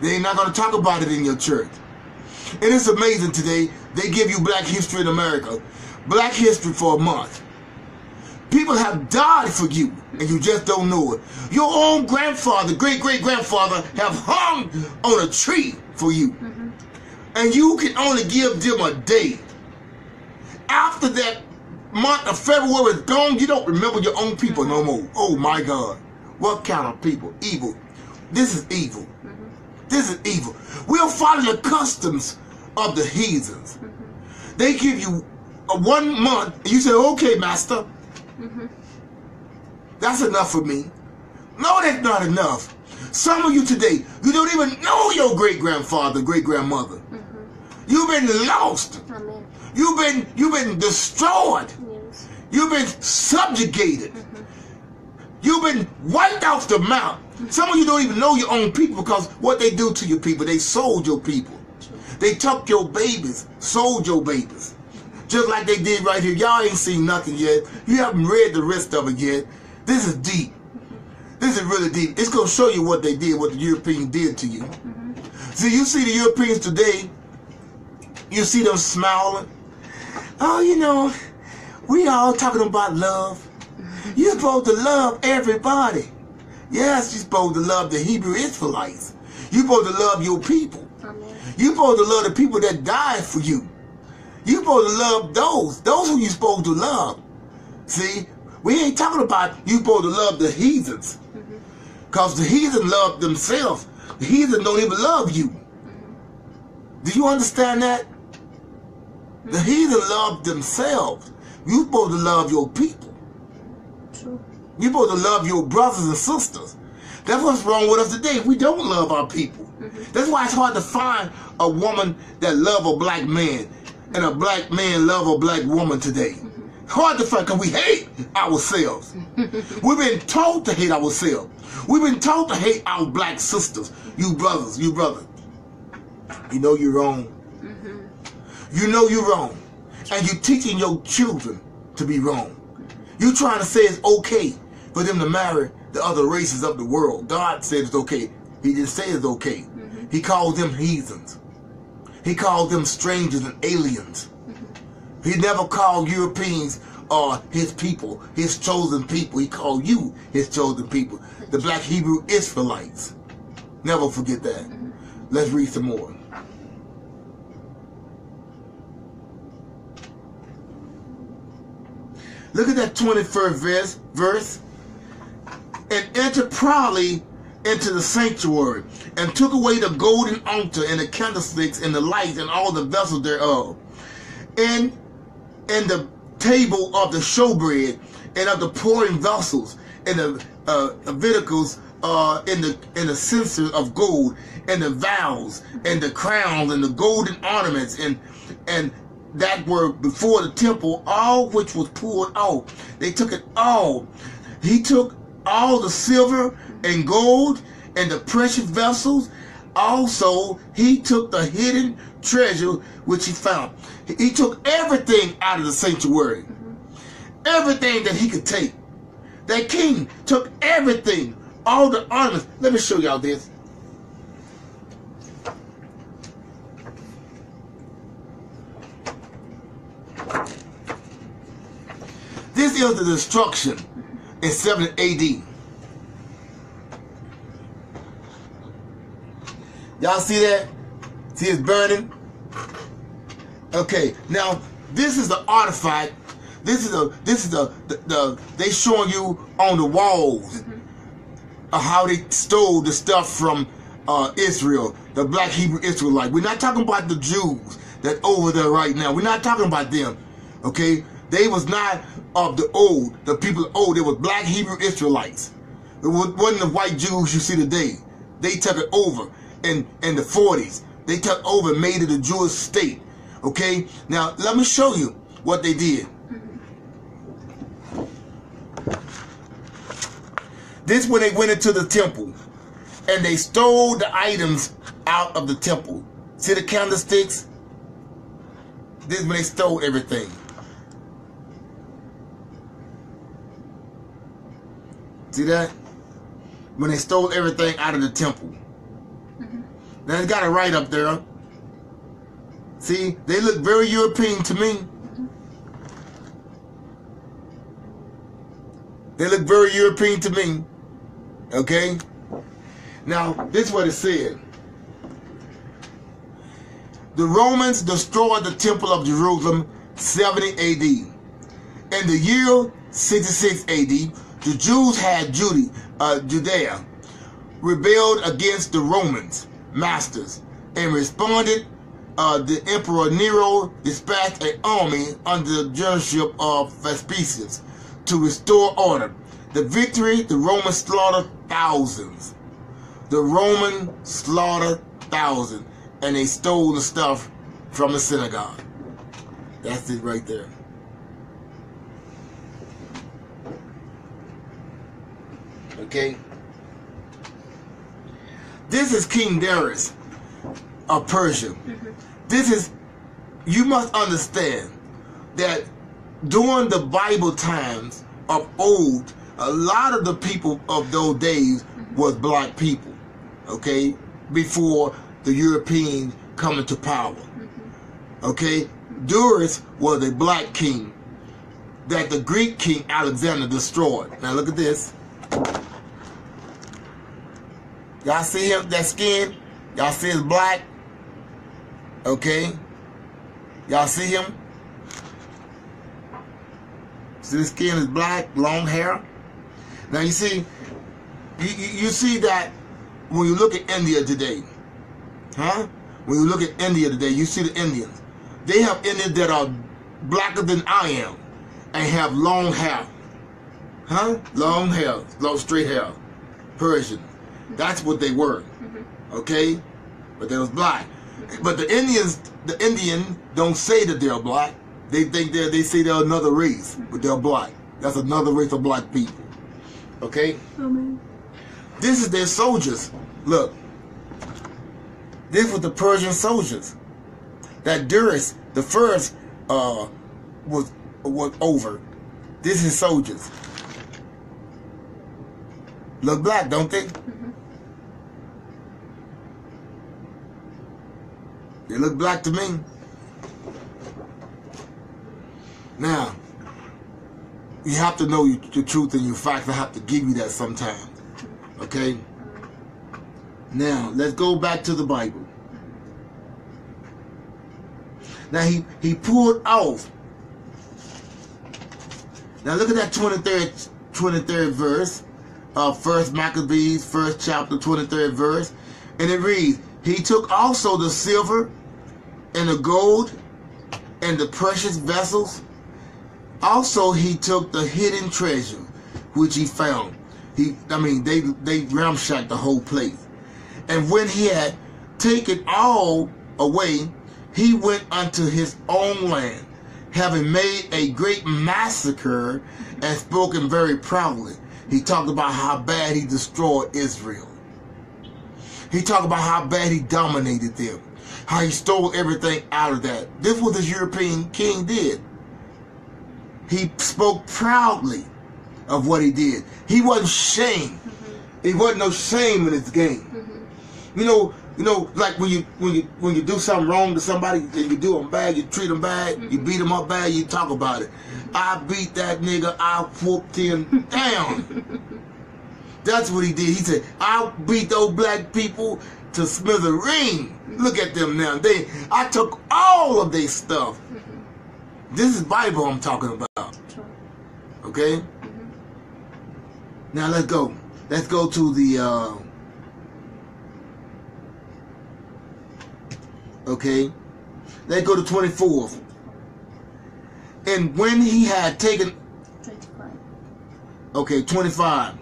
They're not going to talk about it in your church. And it's amazing today, they give you black history in America. Black history for a month. People have died for you, and you just don't know it. Your own grandfather, great great grandfather, have hung on a tree for you. Mm-hmm. And you can only give them a day. After that month of February is gone, you don't remember your own people no more. Mm-hmm. Oh my God. What kind of people? Evil. This is evil. Mm-hmm. This is evil. We'll follow the customs of the heathens. They give you a one month, and you say, okay, master. Mm-hmm. That's enough for me. No, that's not enough. Some of you today, you don't even know your great grandfather, great grandmother. Mm-hmm. You've been lost. Amen. You've been you've been destroyed. Yes. You've been subjugated. Mm-hmm. You've been wiped off the map. Some of you don't even know your own people because what they do to your people, they sold your people. They took your babies, sold your babies. Just like they did right here. Y'all ain't seen nothing yet. You haven't read the rest of it yet. This is deep. This is really deep. It's going to show you what they did, what the Europeans did to you. Mm-hmm. See, you see the Europeans today, you see them smiling. Oh, you know, we all talking about love. Mm-hmm. You're supposed to love everybody. Yes, you're supposed to love the Hebrew Israelites. You're supposed to love your people. Amen. You're supposed to love the people that died for you. You're supposed to love those. Those who you're supposed to love. See, we ain't talking about you supposed to love the heathens. Because the heathen love themselves. The heathen don't even love you. Do you understand that? The mm-hmm. heathen love themselves. You're supposed to love your people. True. You're supposed to love your brothers and sisters. That's what's wrong with us today. We don't love our people. Mm-hmm. That's why it's hard to find a woman that love a black man and a black man love a black woman today. Hard to find because we hate ourselves. We've been told to hate ourselves. We've been told to hate our black sisters. You brothers, you brothers. You know you're wrong. Mm-hmm. You know you're wrong. And you're teaching your children to be wrong. You're trying to say it's okay for them to marry the other races of the world. God said it's okay. He didn't say it's okay. Mm-hmm. He called them heathens. He called them strangers and aliens. He never called Europeans or his people, his chosen people. He called you his chosen people, the black Hebrew Israelites. Never forget that. Let's read some more. Look at that 21st verse, verse. And enter proudly into the sanctuary, and took away the golden altar and the candlesticks and the lights and all the vessels thereof. And and the table of the showbread and of the pouring vessels and the uh, viticles uh, in the in the censers of gold and the vows and the crowns and the golden ornaments and and that were before the temple, all which was poured out. They took it all. He took all the silver and gold and the precious vessels. Also, he took the hidden treasure which he found. He took everything out of the sanctuary. Everything that he could take. That king took everything, all the ornaments. Let me show y'all this. This is the destruction in 7 AD. Y'all see that? See it's burning? Okay, now this is the artifact. This is a this is the the, the they showing you on the walls of how they stole the stuff from uh, Israel, the black Hebrew Israelite. We're not talking about the Jews that over there right now. We're not talking about them. Okay? They was not of the old, the people of old. They were black Hebrew Israelites. It wasn't the white Jews you see today. They took it over in, in the 40s. They took over and made it a Jewish state. Okay? Now, let me show you what they did. This when they went into the temple and they stole the items out of the temple. See the candlesticks? This when they stole everything. See that? When they stole everything out of the temple. Mm-hmm. Now it's got it right up there. See, they look very European to me. Mm-hmm. They look very European to me. Okay? Now, this is what it said. The Romans destroyed the Temple of Jerusalem 70 AD. In the year 66 AD, the Jews had Judy, uh, Judea rebelled against the Romans masters and responded. Uh, the Emperor Nero dispatched an army under the generalship of Vespasian to restore order. The victory, the Romans slaughtered thousands. The Roman slaughtered thousands, and they stole the stuff from the synagogue. That's it right there. Okay? This is King Darius of Persia. Mm-hmm. This is, you must understand that during the Bible times of old, a lot of the people of those days mm-hmm. was black people, okay, before the Europeans coming to power. Mm-hmm. Okay, Darius was a black king that the Greek king Alexander destroyed. Now look at this. Y'all see him, that skin? Y'all see his black? Okay. Y'all see him? See the skin is black, long hair. Now you see, you, you, you see that when you look at India today, huh? When you look at India today, you see the Indians. They have Indians that are blacker than I am and have long hair. Huh? Long hair, long straight hair. Persian. That's what they were. Okay? But they was black. But the Indians, the Indian don't say that they're black. They think they're, they say they're another race, but they're black. That's another race of black people. Okay? This is their soldiers. Look. This was the Persian soldiers. That Darius, the first, uh, was was over. This is soldiers. Look black, don't they? They look black to me. Now, you have to know your truth and your facts. I have to give you that sometime. Okay? Now, let's go back to the Bible. Now, he, he pulled off. Now, look at that 23rd, 23rd verse of First Maccabees, first chapter, 23rd verse. And it reads, He took also the silver and the gold and the precious vessels. Also, he took the hidden treasure which he found. He, I mean, they they ramshacked the whole place. And when he had taken all away, he went unto his own land, having made a great massacre and spoken very proudly. He talked about how bad he destroyed Israel. He talked about how bad he dominated them, how he stole everything out of that. This was the European king did. He spoke proudly of what he did. He wasn't shame. He wasn't no shame in his game. Mm-hmm. You know, you know, like when you when you when you do something wrong to somebody and you do them bad, you treat them bad, you mm-hmm. beat them up bad, you talk about it. I beat that nigga, I whooped him down. That's what he did. He said, I beat those black people to smithereen. Look at them now. They I took all of their stuff. This is Bible I'm talking about. Okay? Now let's go. Let's go to the uh Okay? Let's go to 24th. And when he had taken 25. okay, 25.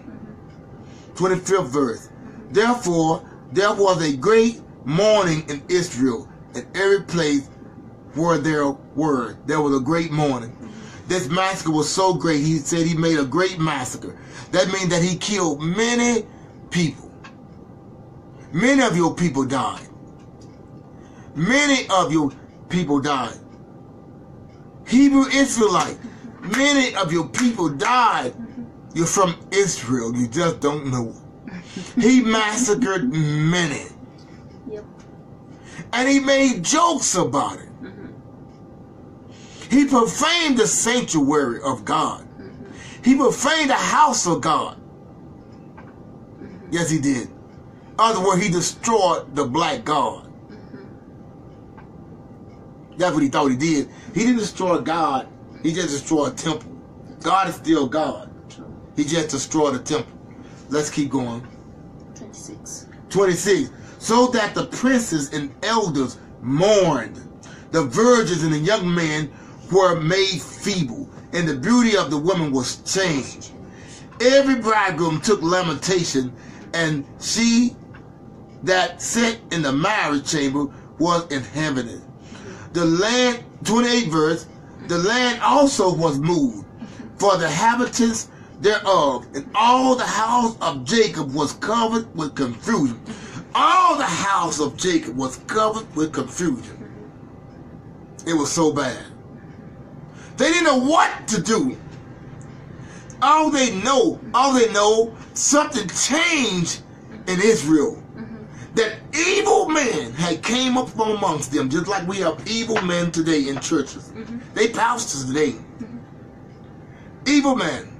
25th verse. Therefore, there was a great mourning in Israel, in every place where there were. There was a great mourning. This massacre was so great, he said he made a great massacre. That means that he killed many people. Many of your people died. Many of your people died. Hebrew Israelite, many of your people died. You're from Israel, you just don't know. He massacred many. Yep. And he made jokes about it. Mm-hmm. He profaned the sanctuary of God. Mm-hmm. He profaned the house of God. Mm-hmm. Yes, he did. Other words, he destroyed the black God. That's what he thought he did. He didn't destroy God. He just destroyed a temple. God is still God. He just destroyed a temple. Let's keep going. 26. 26. So that the princes and elders mourned. The virgins and the young men were made feeble, and the beauty of the woman was changed. Every bridegroom took lamentation, and she that sat in the marriage chamber was inhabited. The land, 28 verse, the land also was moved, for the inhabitants thereof, and all the house of Jacob was covered with confusion. All the house of Jacob was covered with confusion. It was so bad. They didn't know what to do. All they know, all they know, something changed in Israel. Mm-hmm. That evil men had came up from amongst them, just like we have evil men today in churches. Mm-hmm. They pastors today. Mm-hmm. Evil men.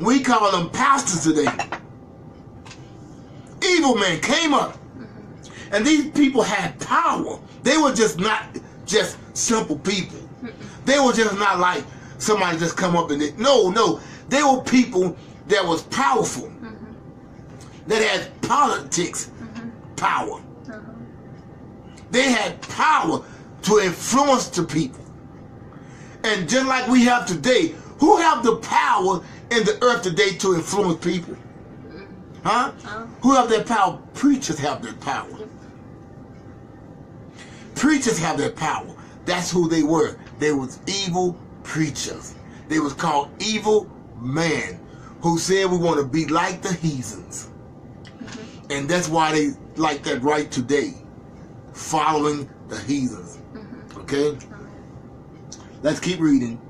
We call them pastors today. Evil men came up. And these people had power. They were just not just simple people. They were just not like somebody just come up and they, no, no. They were people that was powerful. That had politics power. They had power to influence the people. And just like we have today, who have the power in the earth today to influence people? Huh? Uh, Who have that power? Preachers have that power. Preachers have that power. That's who they were. They was evil preachers. They was called evil men who said we want to be like the heathens. And that's why they like that right today. Following the heathens. Okay? Let's keep reading.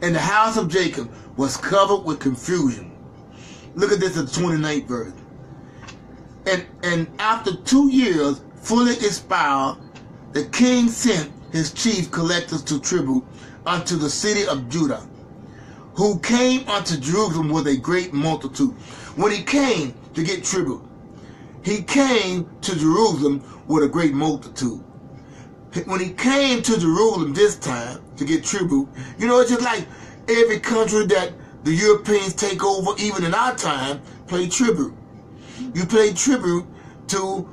And the house of Jacob was covered with confusion. Look at this in the 29th verse. And and after two years fully expired, the king sent his chief collectors to tribute unto the city of Judah, who came unto Jerusalem with a great multitude. When he came to get tribute, he came to Jerusalem with a great multitude. When he came to Jerusalem this time to get tribute, you know, it's just like every country that the Europeans take over, even in our time, play tribute. You pay tribute to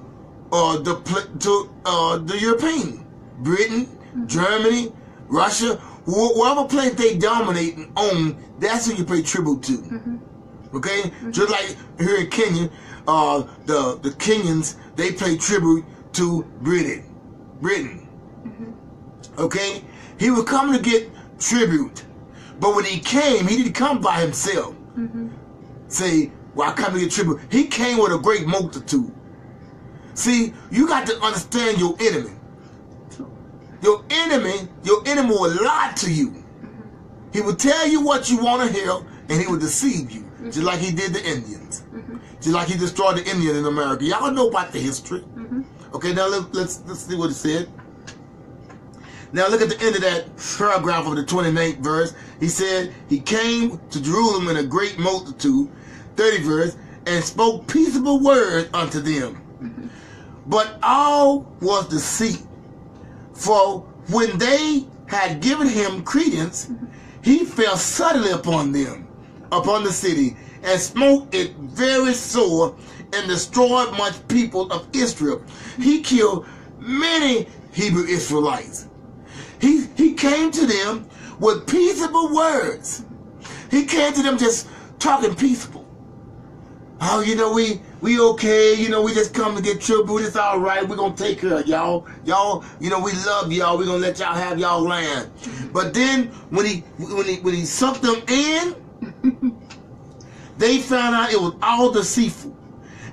uh, the to uh, the European, Britain, Germany, Russia, wh- whatever place they dominate and own, that's who you pay tribute to. Okay, just like here in Kenya, uh, the the Kenyans they pay tribute to Britain, Britain. Okay, he was coming to get tribute, but when he came, he didn't come by himself. Say, well, I come to get tribute. He came with a great multitude. See, you got to understand your enemy. Your enemy, your enemy will lie to you. Mm-hmm. He will tell you what you want to hear, and he will deceive you, mm-hmm. just like he did the Indians. Mm-hmm. Just like he destroyed the Indian in America. Y'all know about the history. Okay, now let, let's let's see what it said. Now look at the end of that paragraph of the 29th verse. He said, He came to Jerusalem in a great multitude, 30 verse, and spoke peaceable words unto them. Mm-hmm. But all was deceit. For when they had given him credence, mm-hmm. he fell suddenly upon them, upon the city, and smote it very sore, and destroyed much people of Israel. He killed many Hebrew Israelites. He, he came to them with peaceable words. He came to them just talking peaceable. Oh, you know, we we okay, you know, we just come to get tribute, it's all right, we're gonna take care of y'all. Y'all, you know, we love y'all, we're gonna let y'all have y'all land. But then when he when he when he sucked them in, they found out it was all deceitful.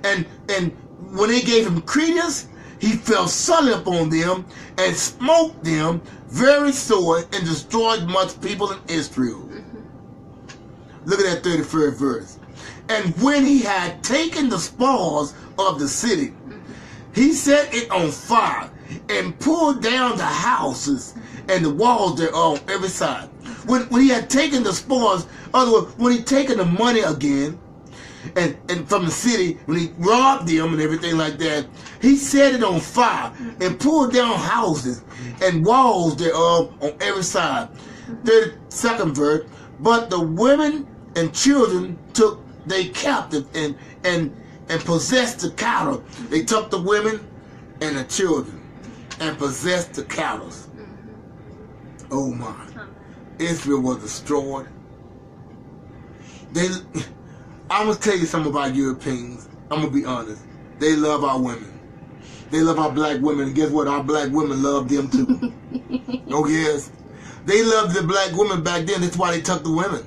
And and when they gave him credence, he fell suddenly upon them and smote them very sore and destroyed much people in Israel. Mm-hmm. Look at that 31st verse. And when he had taken the spoils of the city, mm-hmm. he set it on fire and pulled down the houses and the walls there on every side. When, when he had taken the spoils, other words, when he taken the money again, and, and from the city, when he robbed them and everything like that, he set it on fire and pulled down houses and walls thereof uh, on every side. The second verse, but the women and children took they captive and and and possessed the cattle. They took the women and the children and possessed the cattle. Oh my. Israel was destroyed. They, I'm gonna tell you something about Europeans. I'm gonna be honest. They love our women. They love our black women. And guess what? Our black women love them too. oh yes, they loved the black women back then. That's why they took the women.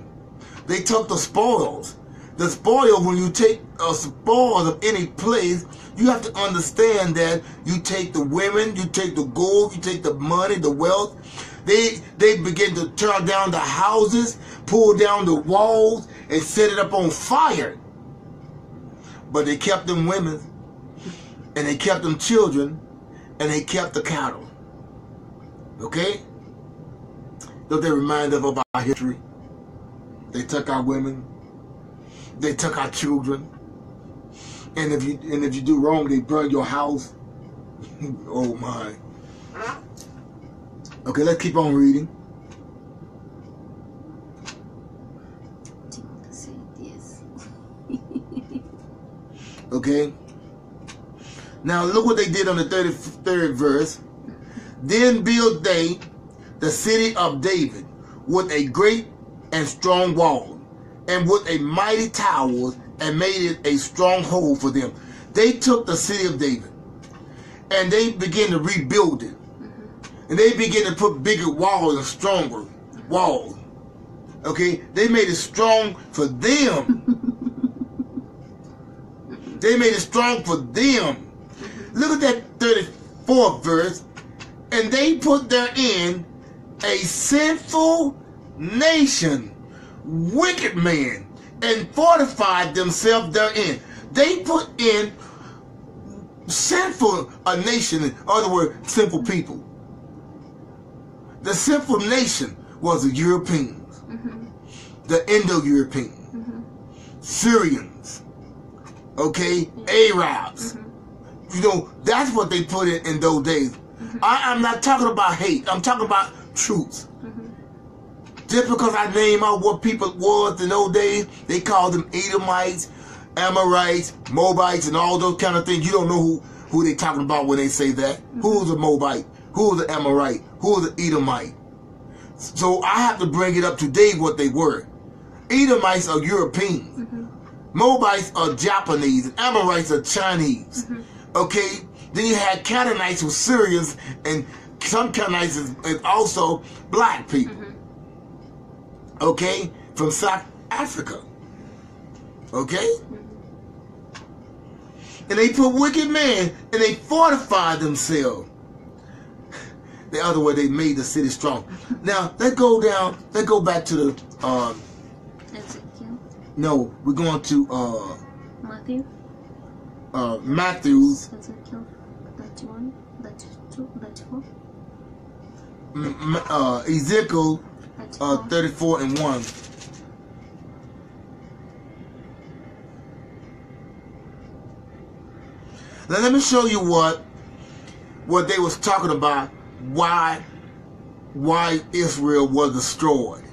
They took the spoils. The spoil when you take a spoil of any place, you have to understand that you take the women, you take the gold, you take the money, the wealth. They they begin to tear down the houses, pull down the walls, and set it up on fire. But they kept them women, and they kept them children, and they kept the cattle. Okay? Don't they remind us of our history? They took our women. They took our children. And if you and if you do wrong, they burn your house. oh my. Okay, let's keep on reading. Timothy said yes. Okay. Now look what they did on the 33rd verse. Then built they the city of David with a great and strong wall, and with a mighty tower, and made it a stronghold for them. They took the city of David, and they began to rebuild it, and they began to put bigger walls and stronger walls. Okay, they made it strong for them. they made it strong for them. Look at that 34th verse. And they put therein a sinful nation, wicked man, and fortified themselves therein. They put in sinful a nation, in other words, sinful people. The sinful nation was the Europeans, mm-hmm. the Indo-Europeans, mm-hmm. Syrians, okay, Arabs. Mm-hmm. You know, that's what they put in in those days. Mm-hmm. I, I'm not talking about hate. I'm talking about truth. Mm-hmm. Just because I name out what people was in those days, they called them Edomites, Amorites, Moabites, and all those kind of things. You don't know who, who they talking about when they say that. Who's a Moabite? Who's an Amorite? Who's an Edomite? So I have to bring it up to date what they were. Edomites are Europeans. Moabites are Japanese. And Amorites are Chinese. Mm-hmm. Okay? Then you had Canaanites who Syrians and some Canaanites is, is also black people. Mm-hmm. Okay? From South Africa. Okay? And they put wicked men and they fortified themselves. The other way they made the city strong. Mm-hmm. Now let's go down, let's go back to the um Ezekiel, no, we're going to uh Matthew, uh Matthew's. Ezekiel 31, 32, 34, m- m- uh Ezekiel uh 34 and 1. Now let me show you what what they was talking about. Why why Israel was destroyed.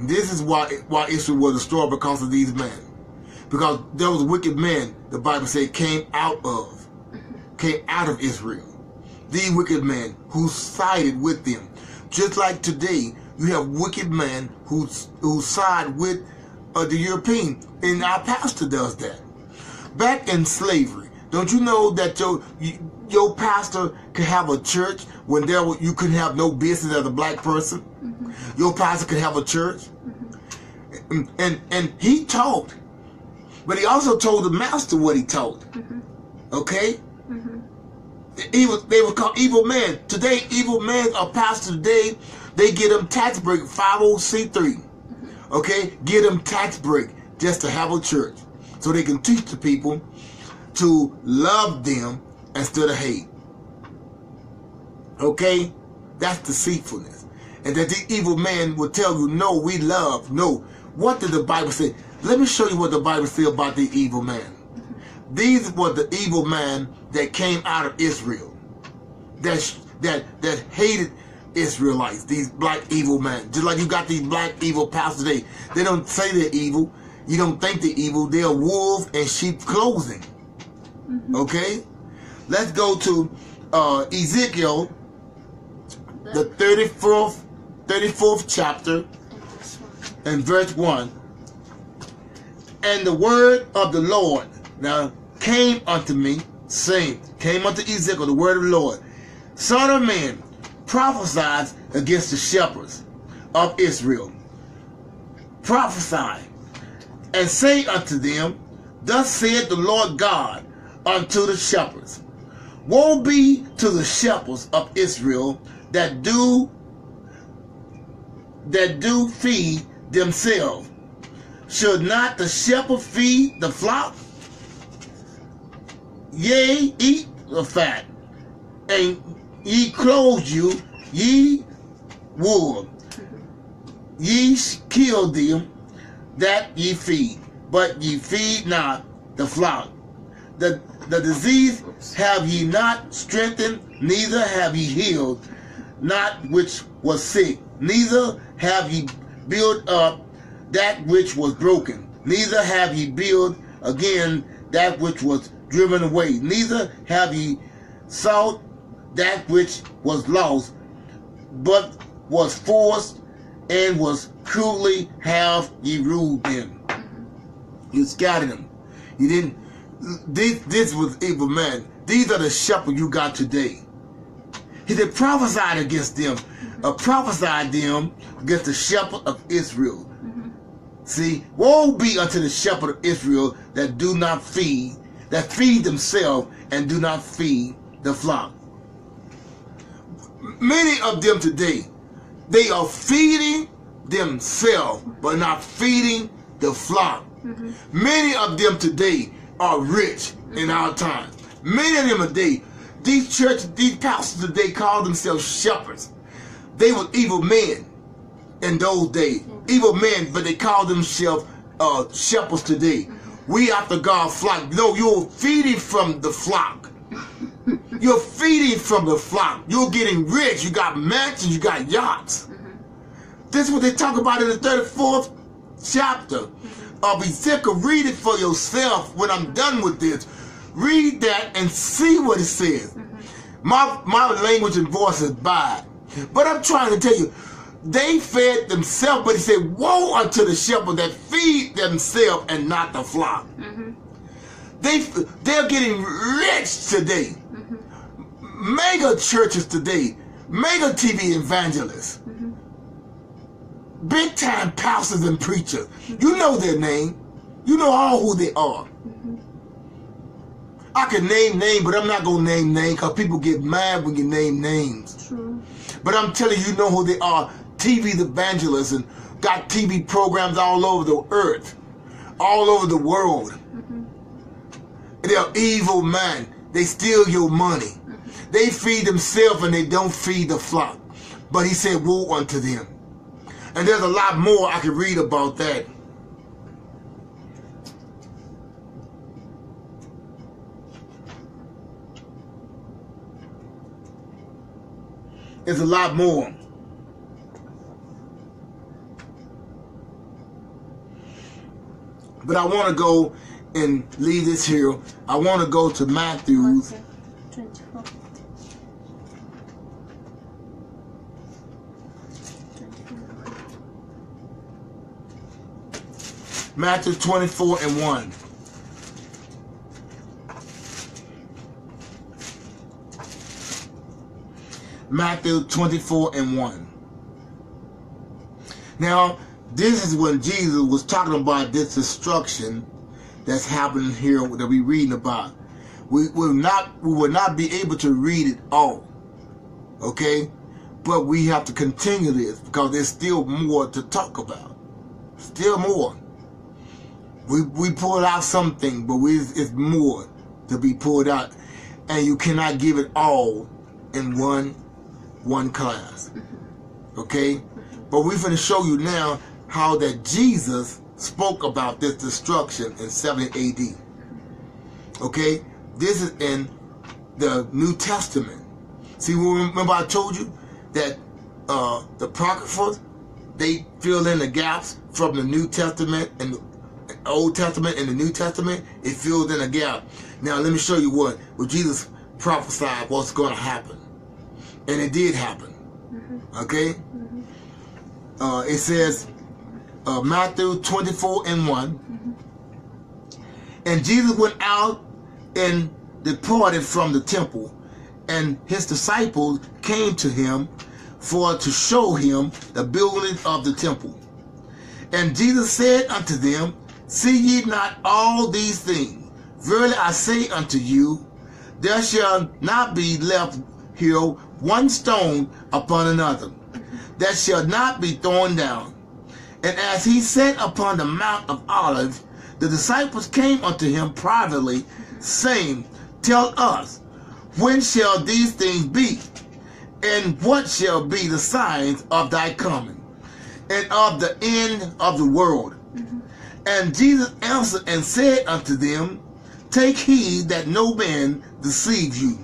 This is why why Israel was destroyed because of these men. Because those wicked men, the Bible said, came out of came out of Israel. These wicked men who sided with them. Just like today, you have wicked men who who side with uh, the European, and our pastor does that. Back in slavery, don't you know that your your pastor could have a church when there were- you couldn't have no business as a black person? Mm-hmm. Your pastor could have a church, mm-hmm. and, and and he taught, but he also told the master what he taught. Mm-hmm. Okay he was they were called evil men. Today, evil men are pastors today. They get them tax break 50c3. Okay? Get them tax break just to have a church. So they can teach the people to love them instead of hate. Okay? That's deceitfulness. And that the evil man will tell you, no, we love. No. What did the Bible say? Let me show you what the Bible says about the evil man. These were the evil man that came out of Israel, that that that hated Israelites. These black evil men, just like you got these black evil pastors today. They don't say they're evil. You don't think they're evil. They're wolves in sheep clothing. Okay, let's go to uh, Ezekiel, the thirty fourth, thirty fourth chapter and verse 1. and verse 1. And the word of the Lord now came unto me, saying, came unto Ezekiel, the word of the Lord, Son of man, prophesy against the shepherds of Israel. Prophesy, and say unto them, Thus saith the Lord God unto the shepherds, Woe be to the shepherds of Israel that do that do feed themselves. Should not the shepherd feed the flock? Yea, eat the fat, and ye clothe you, ye wool. Ye kill them that ye feed, but ye feed not the flock. The, the disease have ye not strengthened, neither have ye healed, not which was sick, neither have ye built up that which was broken, neither have ye built again that which was driven away, neither have ye sought that which was lost, but was forced and was cruelly have ye ruled them. You scattered them. You didn't. This, this was evil men. These are the shepherds you got today. He said, prophesied against them, uh, prophesied them against the shepherd of Israel. See, woe be unto the shepherd of Israel that do not feed, that feed themselves and do not feed the flock. Many of them today, they are feeding themselves, but not feeding the flock. Many of them today are rich in mm-hmm. our time. Many of them today, these church, these pastors today call themselves shepherds. They were evil men in those days. Mm-hmm. Evil men, but they call themselves uh, shepherds today. Mm-hmm. We after God flock. No, you're feeding from the flock. You're feeding from the flock. You're getting rich. You got mansions. You got yachts. This is what they talk about in the 34th chapter of Ezekiel. Read it for yourself when I'm done with this. Read that and see what it says. Mm-hmm. My, my language and voice is bad. But I'm trying to tell you, they fed themselves, but he said, Woe unto the shepherd that feed themselves and not the flock. Mm-hmm. They, they're getting rich today. Mm-hmm. Mega churches today, mega TV evangelists, big time pastors and preachers. You know their name. You know all who they are. I can name names, but I'm not gonna name names because people get mad when you name names. True. But I'm telling you, you know who they are. TV the evangelists and got TV programs all over the earth, all over the world. Mm-hmm. They're evil men. They steal your money. Mm-hmm. They feed themselves and they don't feed the flock. But he said, woe unto them. And there's a lot more I could read about that. There's a lot more. But I want to go and leave this here. I want to go to Matthew's. Matthew Matthew 24 and 1. Matthew 24 and 1. Now, this is when Jesus was talking about this destruction that's happening here that we're reading about. We will not we will not be able to read it all. Okay? But we have to continue this because there's still more to talk about. Still more. We we pulled out something, but we, it's more to be pulled out, and you cannot give it all in one one class. Okay, but we're going to show you now how that Jesus spoke about this destruction in 70 A.D. Okay, this is in the New Testament. See, remember I told you that uh, the Apocryphals they fill in the gaps from the New Testament and Old Testament and the New Testament. It filled in a gap. Now let me show you what what Jesus prophesied what's going to happen, and it did happen. Okay. Uh, it says uh, Matthew 24 and 1. And Jesus went out and departed from the temple, and his disciples came to him for to show him the building of the temple. And Jesus said unto them, See ye not all these things? Verily I say unto you, there shall not be left here one stone upon another, that shall not be thrown down. And as he sat upon the Mount of Olives, the disciples came unto him privately, saying, Tell us, when shall these things be? And what shall be the signs of thy coming and of the end of the world? And Jesus answered and said unto them, Take heed that no man deceive you.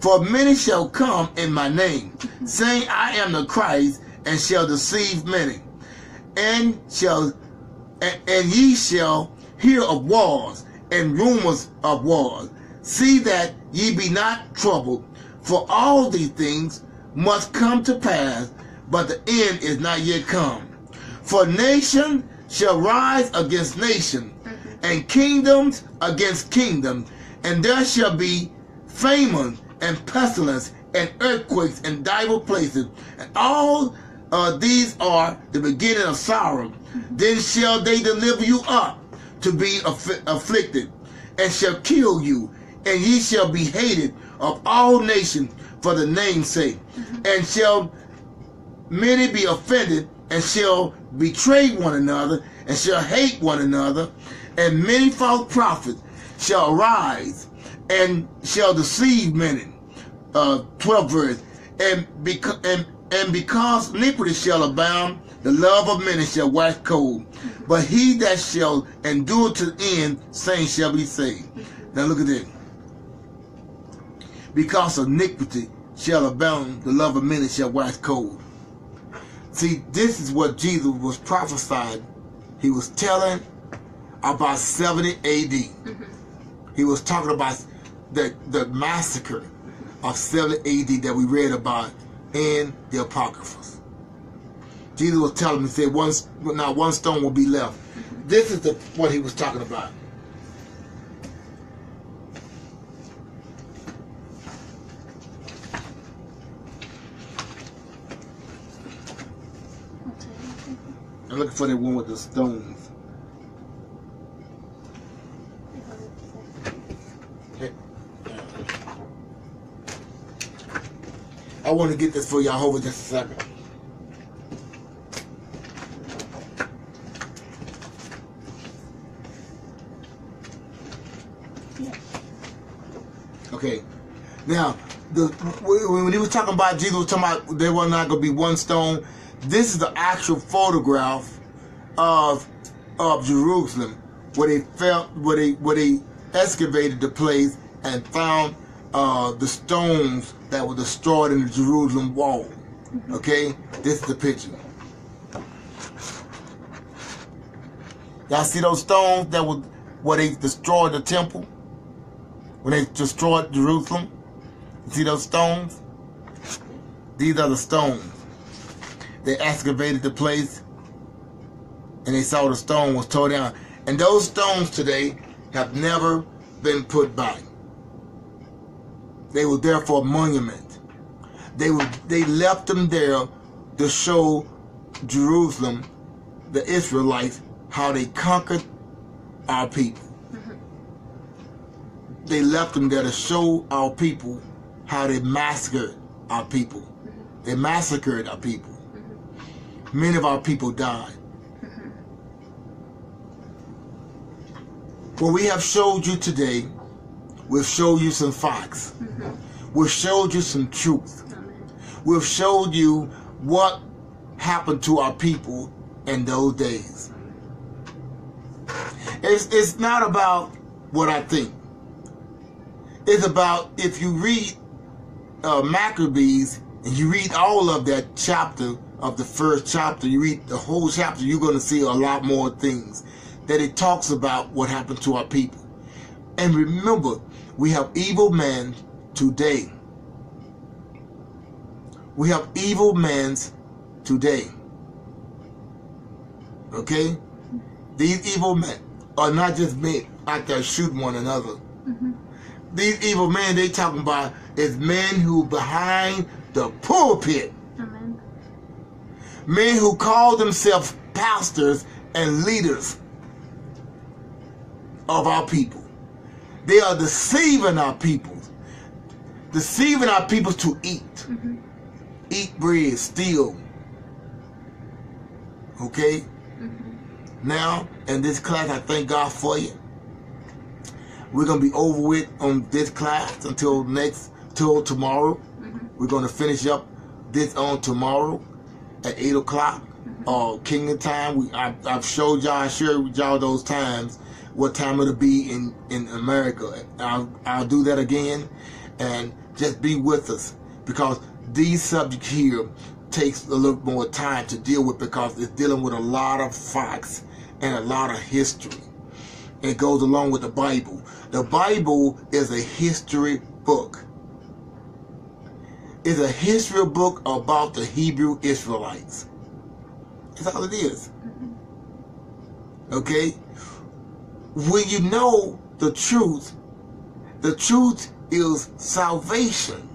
For many shall come in my name, saying, I am the Christ, and shall deceive many. And shall and, and ye shall hear of wars and rumors of wars. See that ye be not troubled, for all these things must come to pass, but the end is not yet come. For nation shall rise against nation, mm-hmm. and kingdoms against kingdom, and there shall be famine and pestilence and earthquakes in divers places, and all uh, these are the beginning of sorrow. Mm-hmm. Then shall they deliver you up to be aff- afflicted, and shall kill you, and ye shall be hated of all nations for the name's sake, mm-hmm. and shall many be offended and shall betray one another and shall hate one another and many false prophets shall arise and shall deceive many. Uh 12 verse. And because and, and because iniquity shall abound the love of many shall wax cold. But he that shall endure to the end same shall be saved. Now look at this. Because iniquity shall abound the love of many shall wax cold See, this is what Jesus was prophesying. He was telling about 70 AD. Mm-hmm. He was talking about the, the massacre of 70 AD that we read about in the Apocryphas. Jesus was telling him, he said, one, not one stone will be left. Mm-hmm. This is the, what he was talking about. I'm looking for the one with the stones. I want to get this for y'all. Hold just a second. Okay. Now, the when he was talking about Jesus was talking about there was not going to be one stone. This is the actual photograph of of Jerusalem where they felt where they where they excavated the place and found uh, the stones that were destroyed in the Jerusalem wall. Okay, this is the picture. Y'all see those stones that were where they destroyed the temple? When they destroyed Jerusalem? You see those stones? These are the stones. They excavated the place and they saw the stone was torn down. And those stones today have never been put back. They were there for a monument. They were they left them there to show Jerusalem, the Israelites, how they conquered our people. Mm-hmm. They left them there to show our people how they massacred our people. Mm-hmm. They massacred our people. Many of our people died. What we have showed you today, we've showed you some facts. We've showed you some truth. We've showed you what happened to our people in those days. It's, it's not about what I think. It's about if you read uh, Maccabees and you read all of that chapter of the first chapter, you read the whole chapter, you're going to see a lot more things that it talks about what happened to our people. And remember, we have evil men today. We have evil men today. Okay? These evil men are not just men out there shooting one another. Mm-hmm. These evil men they talking about is men who behind the pulpit. Men who call themselves pastors and leaders of our people. They are deceiving our people. Deceiving our people to eat. Mm-hmm. Eat bread, steal. Okay? Mm-hmm. Now, in this class, I thank God for you. We're going to be over with on this class until next, till tomorrow. Mm-hmm. We're going to finish up this on tomorrow at 8 o'clock or Kingdom time. We, I, I've showed y'all, I shared with y'all those times, what time it'll be in, in America. I'll, I'll do that again and just be with us because these subjects here takes a little more time to deal with because it's dealing with a lot of facts and a lot of history. It goes along with the Bible. The Bible is a history book. It's a history book about the Hebrew Israelites. That's all it is. Okay? When you know the truth, the truth is salvation.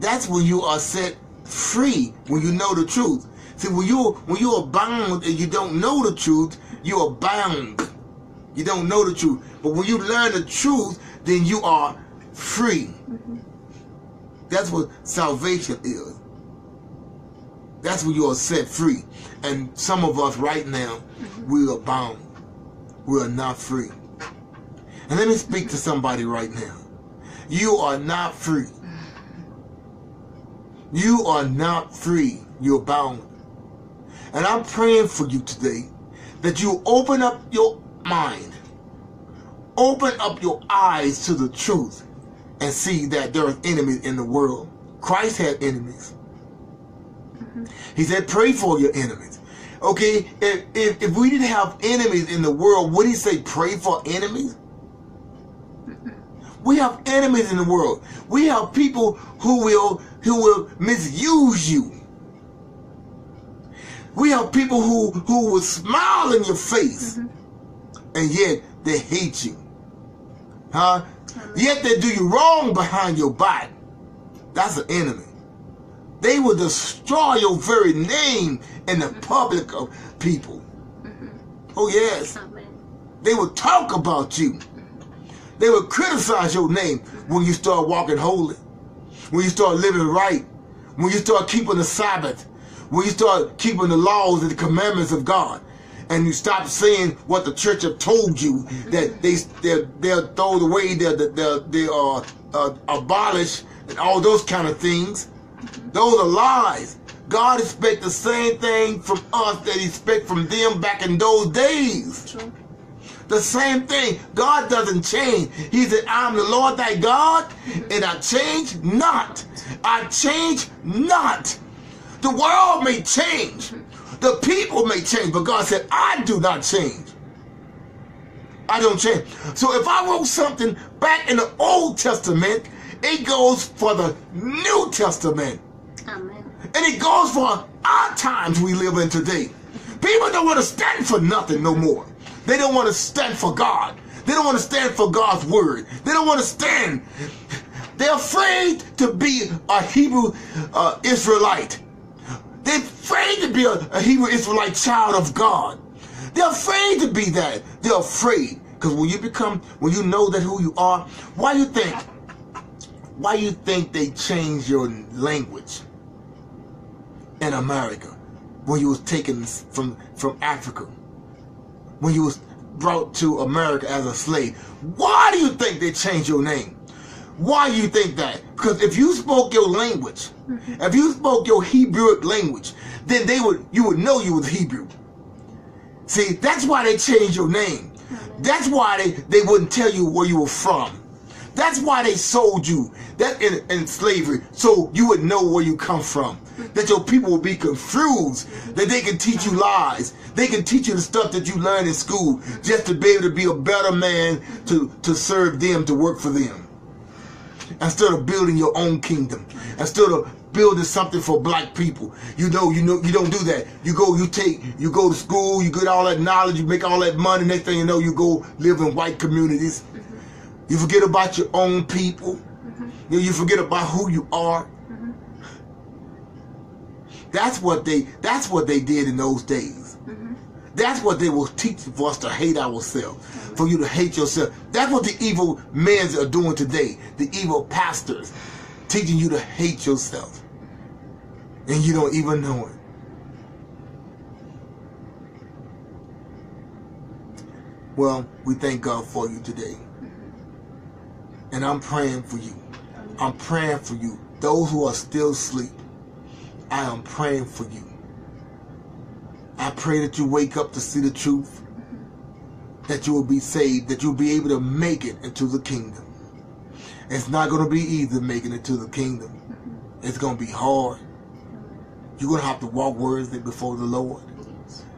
That's when you are set free, when you know the truth. See, when you when you are bound and you don't know the truth, you are bound. You don't know the truth. But when you learn the truth, then you are free. That's what salvation is. That's when you are set free. And some of us right now, mm-hmm. we are bound. We are not free. And let me speak to somebody right now. You are not free. You are not free. You're bound. And I'm praying for you today that you open up your mind, open up your eyes to the truth, and see that there are enemies in the world. Christ had enemies. Mm-hmm. He said, pray for your enemies. Okay, if, if, if we didn't have enemies in the world, would he say pray for enemies? Mm-hmm. We have enemies in the world. We have people who will who will misuse you. We have people who who will smile in your face, mm-hmm. and yet they hate you. Huh? Yet they do you wrong behind your back. That's an enemy. They will destroy your very name in the mm-hmm. public of people. Mm-hmm. Oh yes. They will talk about you. Mm-hmm. They will criticize your name when you start walking holy, when you start living right, when you start keeping the Sabbath, when you start keeping the laws and the commandments of God, and you stop saying what the church have told you that they they'll, they'll throw away, they'll, they'll, they'll uh, uh, abolish, and all those kind of things. Those are lies. God expects the same thing from us that He expect from them back in those days. True. The same thing. God doesn't change. He said, I'm the Lord thy God, and I change not. I change not. The world may change. The people may change, but God said, I do not change. I don't change. So if I wrote something back in the Old Testament, it goes for the New Testament. Amen. And it goes for our times we live in today. People don't want to stand for nothing no more. They don't want to stand for God. They don't want to stand for God's word. They don't want to stand. They're afraid to be a Hebrew uh, Israelite. They're afraid to be a, a Hebrew Israelite child of God. They're afraid to be that. They're afraid. Because when you become, when you know that who you are, why do you think, why do you think they change your language? in America when you was taken from from Africa, when you was brought to America as a slave. Why do you think they changed your name? Why you think that? Because if you spoke your language, mm-hmm. if you spoke your Hebrew language, then they would you would know you was Hebrew. See, that's why they changed your name. Mm-hmm. That's why they, they wouldn't tell you where you were from. That's why they sold you that in, in slavery, so you would know where you come from. Mm-hmm. That your people will be confused. That they can teach you lies. They can teach you the stuff that you learned in school just to be able to be a better man to, to serve them, to work for them. Instead of building your own kingdom. Instead of building something for black people. You know, you know, you don't do that. You go, you take, you go to school, you get all that knowledge, you make all that money. Next thing you know, you go live in white communities. You forget about your own people. You, you forget about who you are. That's what they. That's what they did in those days. That's what they will teach for us to hate ourselves, for you to hate yourself. That's what the evil men are doing today. The evil pastors teaching you to hate yourself, and you don't even know it. Well, we thank God for you today. And I'm praying for you. I'm praying for you. Those who are still asleep. I am praying for you. I pray that you wake up to see the truth, that you will be saved, that you'll be able to make it into the kingdom. It's not going to be easy making it to the kingdom. It's going to be hard. You're going to have to walk worthy before the Lord.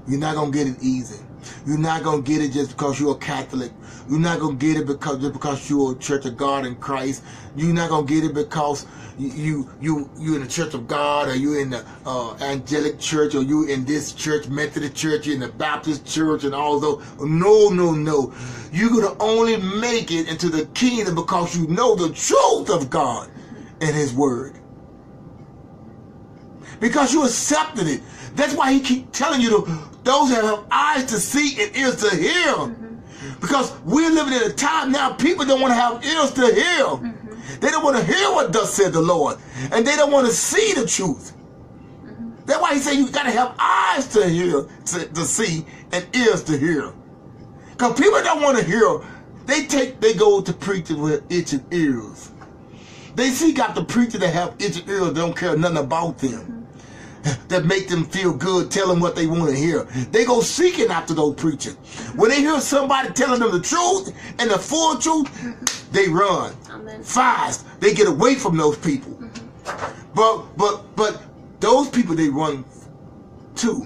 You're not gonna get it easy. You're not gonna get it just because you're a Catholic. You're not gonna get it because just because you're a Church of God in Christ. You're not gonna get it because you you you in the Church of God or you in the uh, Angelic Church or you in this church, Methodist Church, you're in the Baptist Church, and all those. No, no, no. You're gonna only make it into the kingdom because you know the truth of God and His Word because you accepted it. That's why he keep telling you to those that have eyes to see and ears to hear. Because we're living in a time now people don't want to have ears to hear. Mm-hmm. They don't want to hear what thus said the Lord. And they don't want to see the truth. Mm-hmm. That's why he said you gotta have eyes to hear, to, to see, and ears to hear. Because people don't want to hear. They take they go to preachers with itching ears. They seek out the preacher that have itching ears, they don't care nothing about them mm-hmm. That make them feel good, tell them what they want to hear. They go seeking after those preachers. When they hear somebody telling them the truth and the full truth, they run Amen. fast. They get away from those people. But but but those people they run to,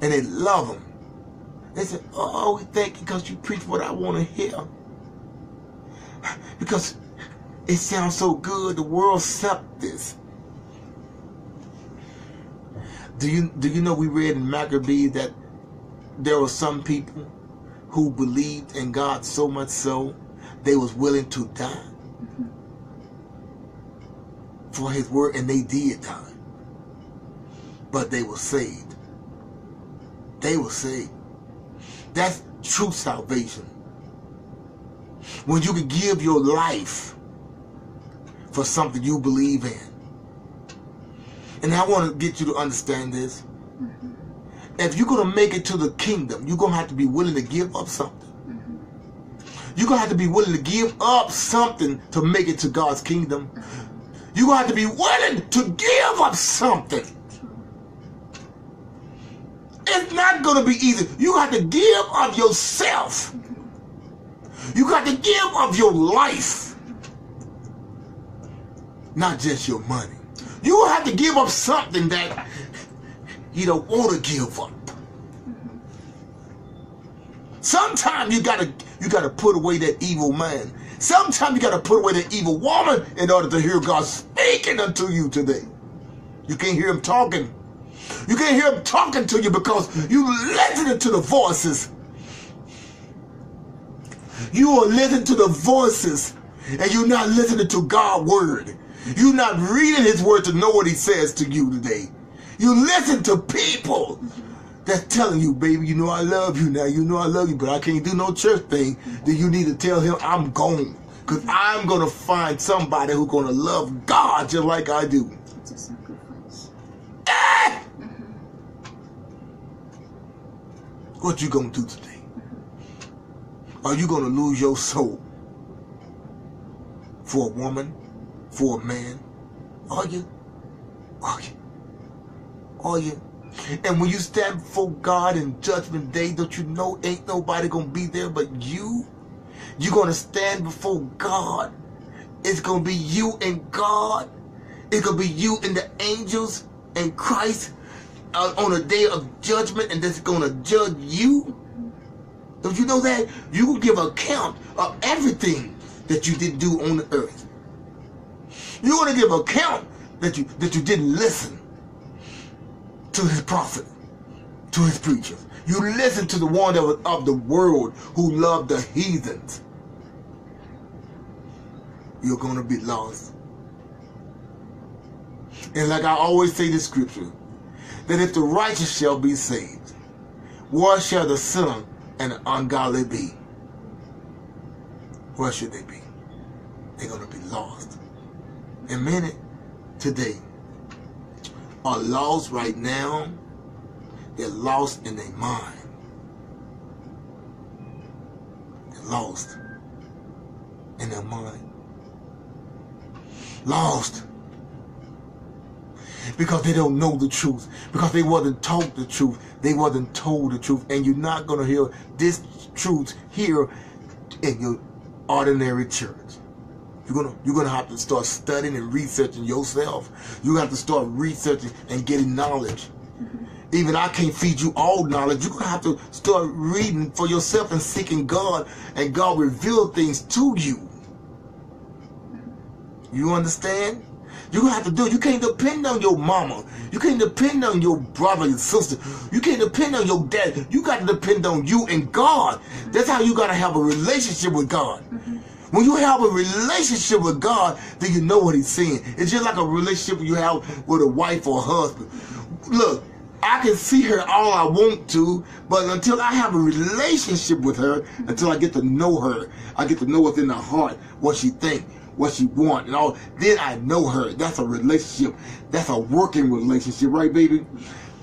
and they love them. They say, "Oh, we thank you because you preach what I want to hear." Because it sounds so good. The world accept this. Do you do you know we read in Maccabees that there were some people who believed in God so much so they was willing to die for his word and they did die. But they were saved. They were saved. That's true salvation. When you can give your life for something you believe in. And I want to get you to understand this. If you're going to make it to the kingdom, you're going to have to be willing to give up something. You're going to have to be willing to give up something to make it to God's kingdom. You're going to have to be willing to give up something. It's not going to be easy. You have to give of yourself. You got to give of your life. Not just your money. You have to give up something that you don't want to give up. Sometimes you gotta you gotta put away that evil man. Sometimes you gotta put away that evil woman in order to hear God speaking unto you today. You can't hear him talking. You can't hear him talking to you because you listening to the voices. You are listening to the voices and you're not listening to God's word. You're not reading his word to know what he says to you today. You listen to people that's telling you, baby, you know I love you now. You know I love you, but I can't do no church thing. Then you need to tell him I'm gone. Because I'm going to find somebody who's going to love God just like I do. It's a sacrifice. Eh! What you going to do today? Are you going to lose your soul for a woman, for a man? Are you? Are you? Are you? And when you stand before God in judgment day, don't you know ain't nobody gonna be there but you? You're gonna stand before God. It's gonna be you and God. It's gonna be you and the angels and Christ uh, on a day of judgment, and that's gonna judge you. Don't you know that? You will give account of everything that you did do on the earth. You're gonna give account that you that you didn't listen to his prophet, to his preachers. You listen to the one that was of the world who loved the heathens. You're going to be lost. And like I always say in scripture, that if the righteous shall be saved, where shall the sinner and the ungodly be? Where should they be? They're going to be lost. And many today are lost right now. They're lost in their mind. They're lost in their mind. Lost. because they don't know the truth, because they wasn't taught the truth, they wasn't told the truth, and you're not gonna hear this truth here in your ordinary church. You're gonna you're gonna have to start studying and researching yourself. You have to start researching and getting knowledge. Mm-hmm. Even I can't feed you all knowledge. You're gonna have to start reading for yourself and seeking God, and God reveal things to you. You understand? You gonna have to do it. You can't depend on your mama. You can't depend on your brother and sister. You can't depend on your dad. You got to depend on you and God. That's how you gotta have a relationship with God. Mm-hmm. When you have a relationship with God, then you know what He's saying. It's just like a relationship you have with a wife or a husband. Look, I can see her all I want to, but until I have a relationship with her, until I get to know her, I get to know what's in her heart, what she think, what she want, and all. Then I know her. That's a relationship. That's a working relationship, right, baby?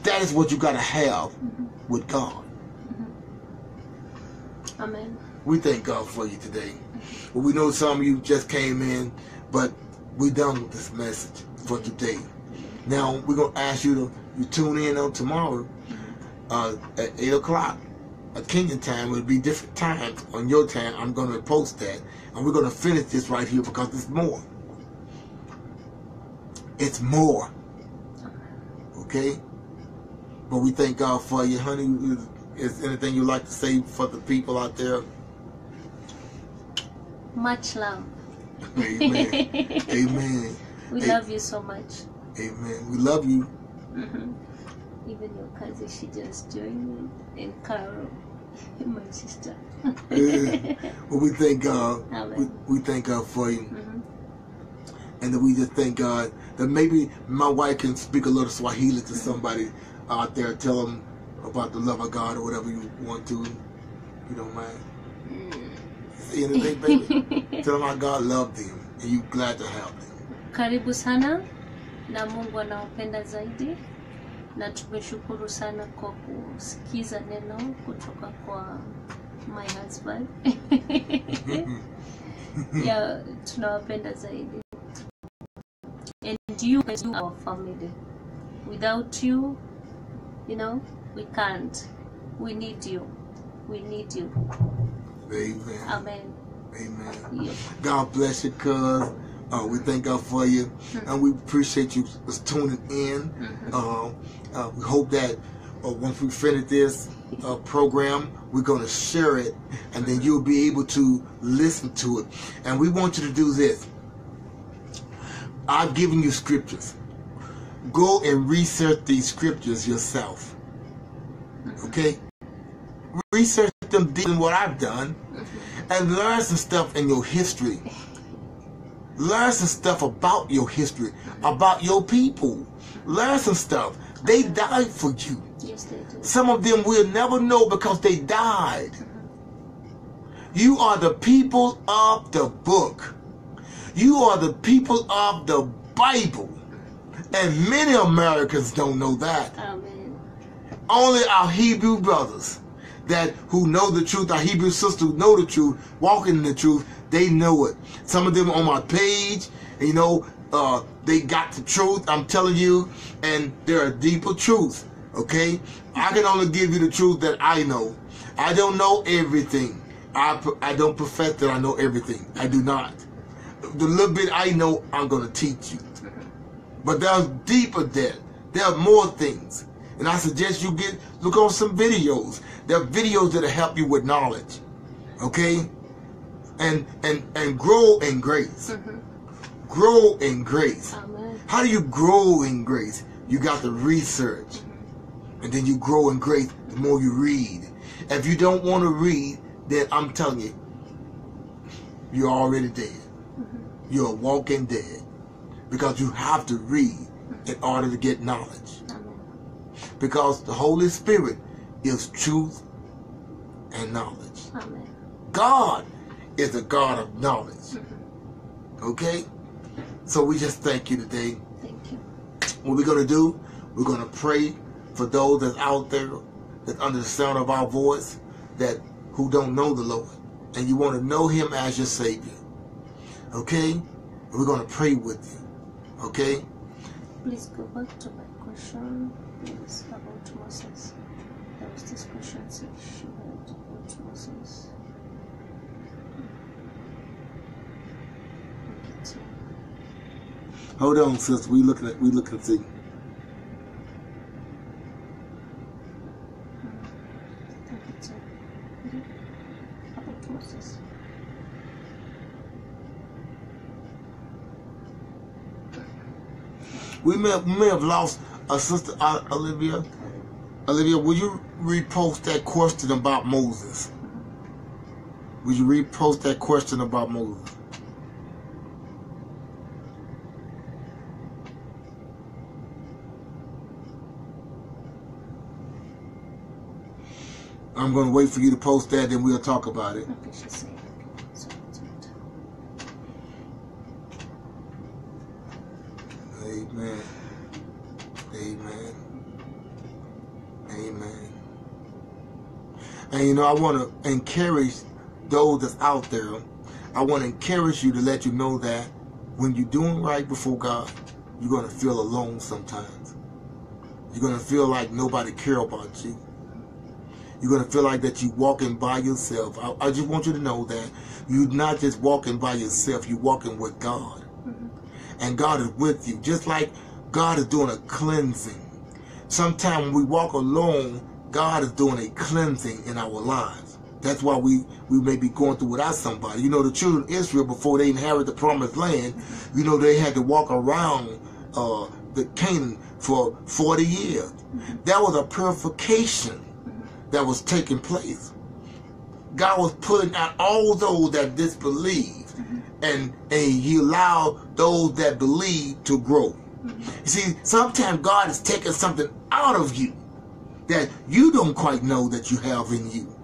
That is what you gotta have with God. Amen. We thank God for you today. Well, we know some of you just came in, but we done with this message for today. Now we're gonna ask you to you tune in on tomorrow uh, at eight o'clock at Kenyan time. It'll be different times on your time. I'm gonna post that, and we're gonna finish this right here because it's more. It's more. Okay. But we thank God for you, honey. Is, anything you like to say for the people out there? Much love. Amen. Amen. We Hey. love you so much. Amen. We love you. hmm Even your cousin, she just joined me. And Carol, my sister. Yeah. Well, we thank God. We, we thank God for you. Mhm. And then we just thank God that maybe my wife can speak a little Swahili to somebody out there, tell them about the love of God or whatever you want to. You don't mind. Say anything, baby. tell them how God loved them and you glad to have them. Karibu sana na Mungu anawapenda zaidi, na tumeshukuru sana kwa kusikiza neno kutoka kwa my husband. yeah, tunawapenda zaidi. And you guys are our family. Without you, you know, we can't. We need you. We need you. Amen. Amen. Amen. Yeah. God bless you, cuz. Uh, we thank God for you, and we appreciate you tuning in. Uh, uh, we hope that uh, once we finish this uh, program, we're going to share it, and then you'll be able to listen to it. And we want you to do this. I've given you scriptures. Go and research these scriptures yourself. Okay? Research them deep in what I've done, and learn some stuff in your history. Learn some stuff about your history, about your people. Learn some stuff. They died for you. Some of them we'll never know because they died. You are the people of the book. You are the people of the Bible. And many Americans don't know that. Amen. Only our Hebrew brothers that who know the truth, our Hebrew sisters know the truth, walking in the truth, they know it. Some of them on my page, you know, uh, they got the truth, I'm telling you, and there are deeper truths, okay? I can only give you the truth that I know. I don't know everything. I, I don't profess that I know everything. I do not. The little bit I know, I'm going to teach you. But there's deeper there. There are more things. And I suggest you get look on some videos. There are videos that'll help you with knowledge. Okay? And and and grow in grace. Mm-hmm. Grow in grace. Amen. How do you grow in grace? You got to research. Mm-hmm. And then you grow in grace the more you read. If you don't want to read, then I'm telling you, you're already dead. Mm-hmm. You're walking dead. Because you have to read in order to get knowledge. Amen. Because the Holy Spirit is truth and knowledge. Amen. God is a God of knowledge. Mm-hmm. Okay? So we just thank you today. Thank you. What we're going to do, we're going to pray for those that's out there that under the sound of our voice that who don't know the Lord and you want to know him as your savior. Okay? We're going to pray with you. Okay? Please go back to my question. Please about Moses. There was this question she she had about Moses. Okay, so Hold on, sis. We looking at we look to see. We may have, may have lost a sister uh, Olivia. Olivia, will you repost that question about Moses? Will you repost that question about Moses? I'm going to wait for you to post that, then we'll talk about it. Okay, she said. Okay, so it's good. Amen. Amen. Amen. And you know, I want to encourage those that's out there. I want to encourage you to let you know that when you're doing right before God, you're going to feel alone sometimes. You're going to feel like nobody care about you. You're going to feel like that you're walking by yourself. I, I just want you to know that you're not just walking by yourself, you're walking with God mm-hmm. and God is with you. Just like God is doing a cleansing. Sometimes when we walk alone, God is doing a cleansing in our lives. That's why we, we may be going through without somebody. You know, the children of Israel, before they inherited the promised land, mm-hmm. you know, they had to walk around uh, the Canaan for 40 years. Mm-hmm. That was a purification that was taking place. God was putting out all those that disbelieved, and, and He allowed those that believe to grow. You see, sometimes God is taking something out of you that you don't quite know that you have in you.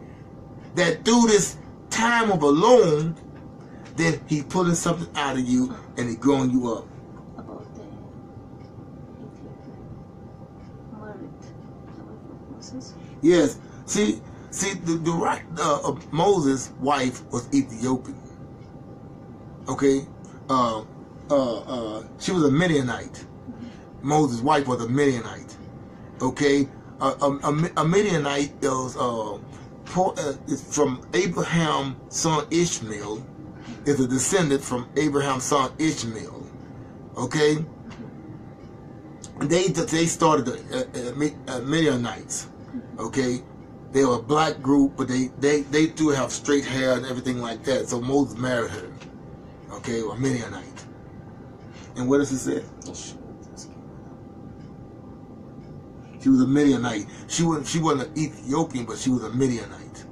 That through this time of alone, then He's pulling something out of you and He's growing you up. about the Ethiopian married the wife of Moses. Yes. See, see, the, the right uh, Moses' wife was Ethiopian. Okay, uh, uh, uh, she was a Midianite. Moses' wife was a Midianite. Okay, a, a, a, Midianite is, uh, uh, is from Abraham's son Ishmael. Is a descendant from Abraham's son Ishmael. Okay, they they started the uh, uh, Midianites. Okay, they were a black group, but they they they do have straight hair and everything like that. So Moses married her. Okay, a Midianite. And what does it say? She was asking. She was a Midianite. She wasn't she wasn't an Ethiopian, but she was a Midianite.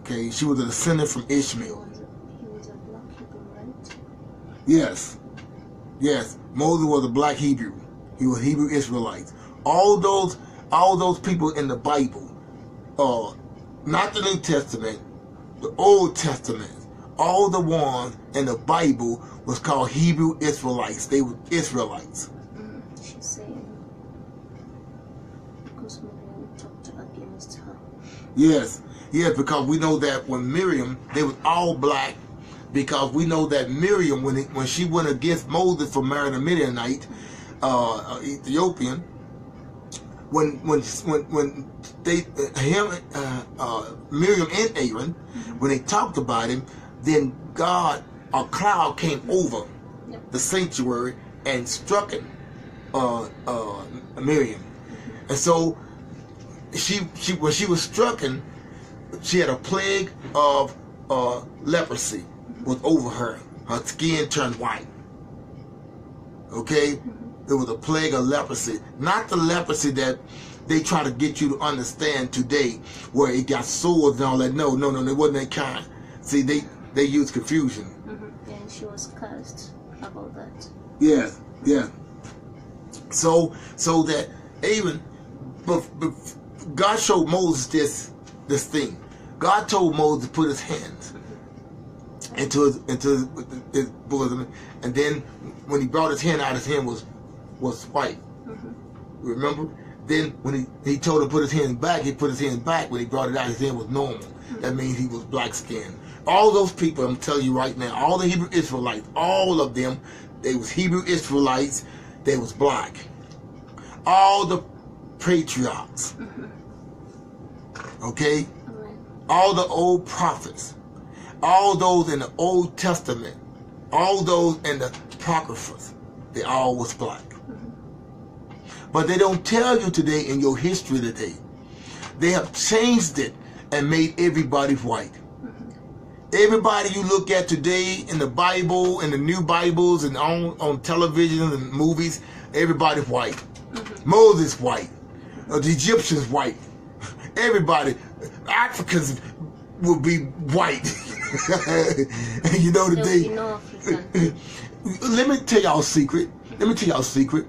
Okay, she was a descendant from Ishmael. he was a black Hebrew, right? Yes. Yes. Moses was a black Hebrew. He was Hebrew Israelite. All those all those people in the Bible, uh, not the New Testament, the Old Testament, all the ones in the Bible was called Hebrew Israelites. They were Israelites. Mm, she's saying because Miriam talked against her. Yes. Yes, because we know that when Miriam, they was all black because we know that Miriam, when it, when she went against Moses for marrying a Midianite, uh, uh, Ethiopian, when when when when they uh, him uh, uh, Miriam and Aaron, when they talked about him, then God a cloud came over Yep. the sanctuary and struck him, uh, uh, Miriam, and so she she when she was strucken, she had a plague of uh, leprosy was over her. Her skin turned white. Okay, there was a plague of leprosy, not the leprosy that they try to get you to understand today, where it got sores and all that. No, no, no, it wasn't that kind. See, they they use confusion. Mm-hmm. And she was cursed about that. Yeah, yeah. So, so that even, but, but God showed Moses this this thing. God told Moses to put his hands into his into his, his bosom, and then when he brought his hand out, his hand was was white. Mm-hmm. Remember? Then when he, he told him to put his hand back, he put his hand back. When he brought it out, his hand was normal. Mm-hmm. That means he was black skinned. All those people, I'm telling you right now, all the Hebrew Israelites, all of them, they was Hebrew Israelites, they was black. All the patriarchs, mm-hmm. okay? All the old prophets, all those in the Old Testament, all those in the Apocryphas, they all was black. But they don't tell you today in your history today. They have changed it and made everybody white. Everybody you look at today in the Bible, in the new Bibles, and on, on television and movies, everybody white. Moses white. Uh, the Egyptians white. Everybody, Africans will be white. you know today. no Let me tell y'all a secret. Let me tell y'all a secret.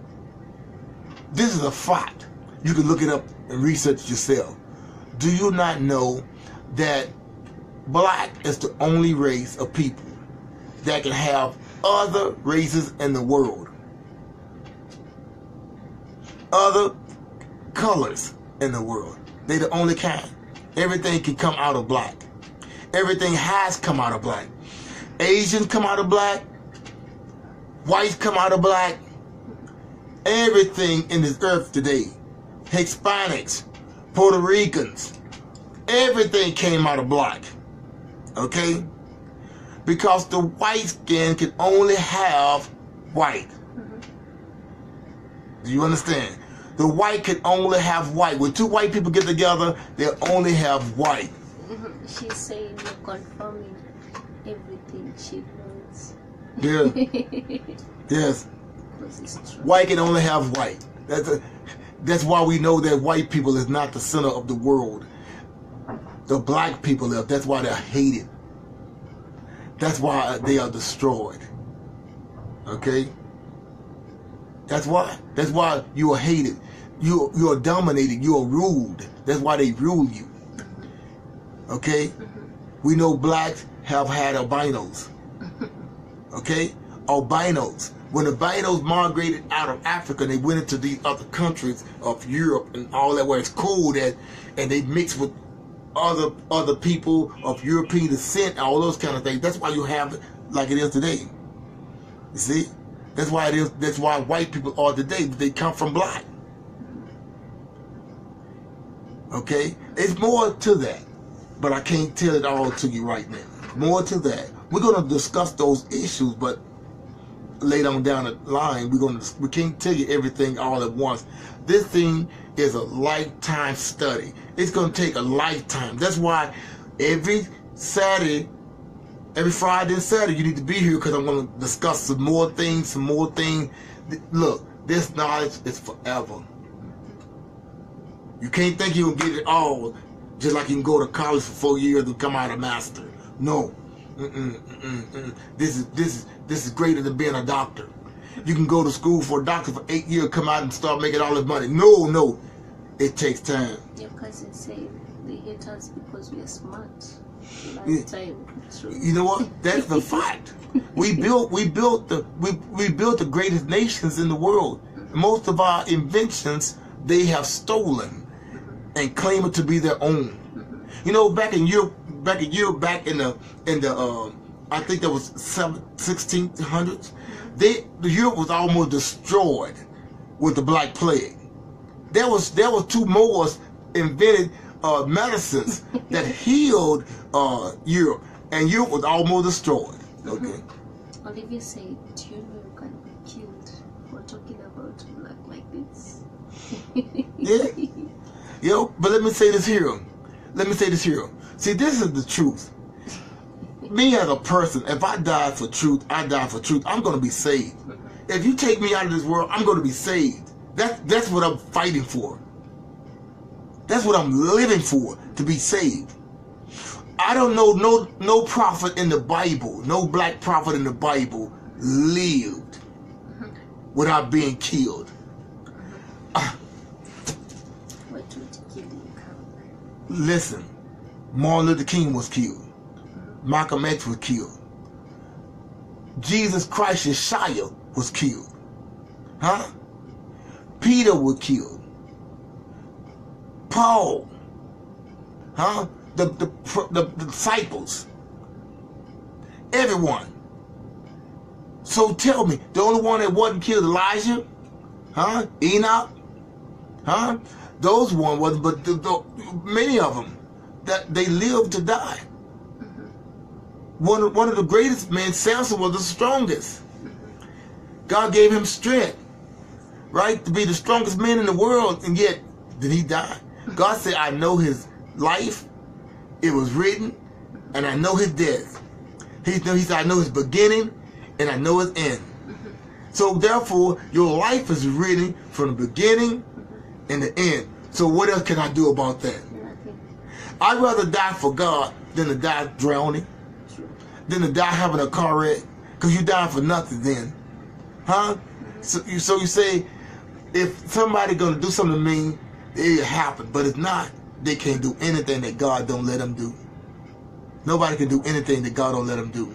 This is a fact. You can look it up and research yourself. Do you not know that black is the only race of people that can have other races in the world? Other colors in the world. They the only kind. Everything can come out of black. Everything has come out of black. Asians come out of black. Whites come out of black. Everything in this earth today, Hispanics, Puerto Ricans, everything came out of black. Okay? Because the white skin can only have white. Do you understand? The white can only have white. When two white people get together, they only have white. She's saying you're confirming everything she knows. Yeah. yes. White can only have white. That's a, that's why we know that white people is not the center of the world. The black people are. That's why they're hated. That's why they are destroyed. Okay? That's why. That's why you are hated. You you are dominated. You are ruled. That's why they rule you. Okay? We know blacks have had albinos. Okay? Albinos. When albinos migrated out of Africa, they went into these other countries of Europe and all that where it's cold and they mixed with other other people of European descent, all those kind of things. That's why you have it like it is today. You see? That's why it is that's why white people are today. They come from black. Okay? It's more to that. But I can't tell it all to you right now. More to that. We're gonna discuss those issues, but later on down the line, we're gonna we can't tell you everything all at once. This thing is a lifetime study. It's gonna take a lifetime. That's why every Saturday, every Friday and Saturday, you need to be here because I'm gonna discuss some more things, some more things. Look, this knowledge is forever. You can't think you'll get it all just like you can go to college for four years and come out a master. No. Mm-mm, mm-mm, mm. This is this is this is greater than being a doctor. You can go to school for a doctor for eight years, come out and start making all this money. No, no. It takes time. Your cousin said they hate us because we are smart. You know what? That's the fact. We built we built the we, we built the greatest nations in the world. Most of our inventions they have stolen and claim it to be their own. You know, back in Europe, back in Europe, back in the in the um, I think that was seven, 1600s. They the Europe was almost destroyed with the Black Plague. There was there was two Moors invented uh, medicines that healed uh, Europe, and Europe was almost destroyed. Okay. Olivia said, Do you know you can be killed for talking about black like this? Yeah. Know, but let me say this here. Let me say this here. See, this is the truth. Me as a person, if I die for truth, I die for truth. I'm going to be saved. If you take me out of this world, I'm going to be saved. That's that's what I'm fighting for. That's what I'm living for to be saved. I don't know no no prophet in the Bible, no black prophet in the Bible lived without being killed. What would kill you come? Listen, Martin Luther King was killed. Malcolm X was killed. Jesus Christ Yeshua was killed. Huh? Peter was killed. Paul. Huh? The, the, the, the disciples. Everyone. So tell me, the only one that wasn't killed, Elijah, huh? Enoch, huh? Those one was, but the, the, many of them that they lived to die. One, of- one of the greatest men, Samson, was the strongest. God gave him strength, right, to be the strongest man in the world, and yet did he die? God said, "I know his life; it was written, and I know his death." He, he said, "I know his beginning, and I know his end." So therefore, your life is written from the beginning and the end. So what else can I do about that? I'd rather die for God than to die drowning. Than to die having a car wreck, because you die for nothing then. Huh? So you, so you say, if somebody gonna do something to me, it happen. But if not, they can't do anything that God don't let them do. Nobody can do anything that God don't let them do.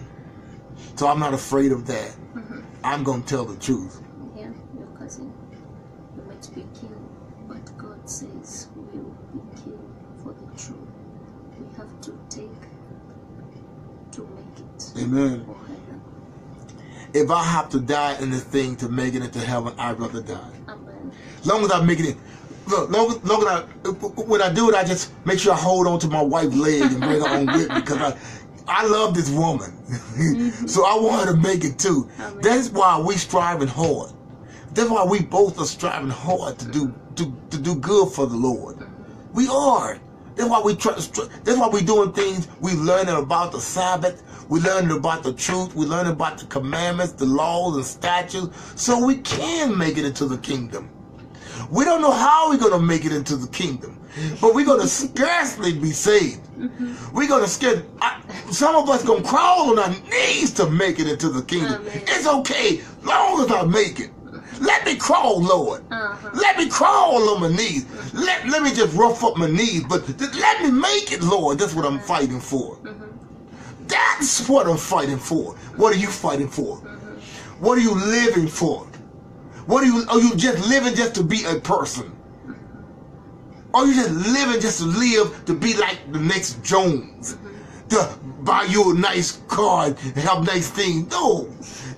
So I'm not afraid of that. Mhm. I'm gonna tell the truth. Yeah, your cousin. You might be killed, but God says we will be killed for the truth. We have to take to make it Amen. If I have to die in this thing to make it into heaven, I'd rather die. Amen. long as I make it in. Look, long, as- long as I, when I do it, I just make sure I hold on to my wife's leg and bring her on with me because I, I love this woman. so I want her to make it too. Amen. That's why we striving hard. That's why we both are striving hard to do to, to do good for the Lord. We are. That's why we try. str- That's why we doing things. We learning about the Sabbath. We learning about the truth. We learning about the commandments, the laws and statutes, so we can make it into the kingdom. We don't know how we're gonna make it into the kingdom, but we're gonna scarcely be saved. Mm-hmm. We're gonna scare. I, some of us gonna crawl on our knees to make it into the kingdom. Amen. It's okay, long as I make it. Crawl, Lord. Uh-huh. Let me crawl on my knees. Let, let me just rough up my knees, but th- let me make it, Lord. That's what I'm uh-huh. fighting for. Mm-hmm. That's what I'm fighting for. What are you fighting for? Mm-hmm. What are you living for? What are you are you just living just to be a person? Are you just living just to live to be like the next Jones? Mm-hmm. To buy you a nice car and have nice things. No.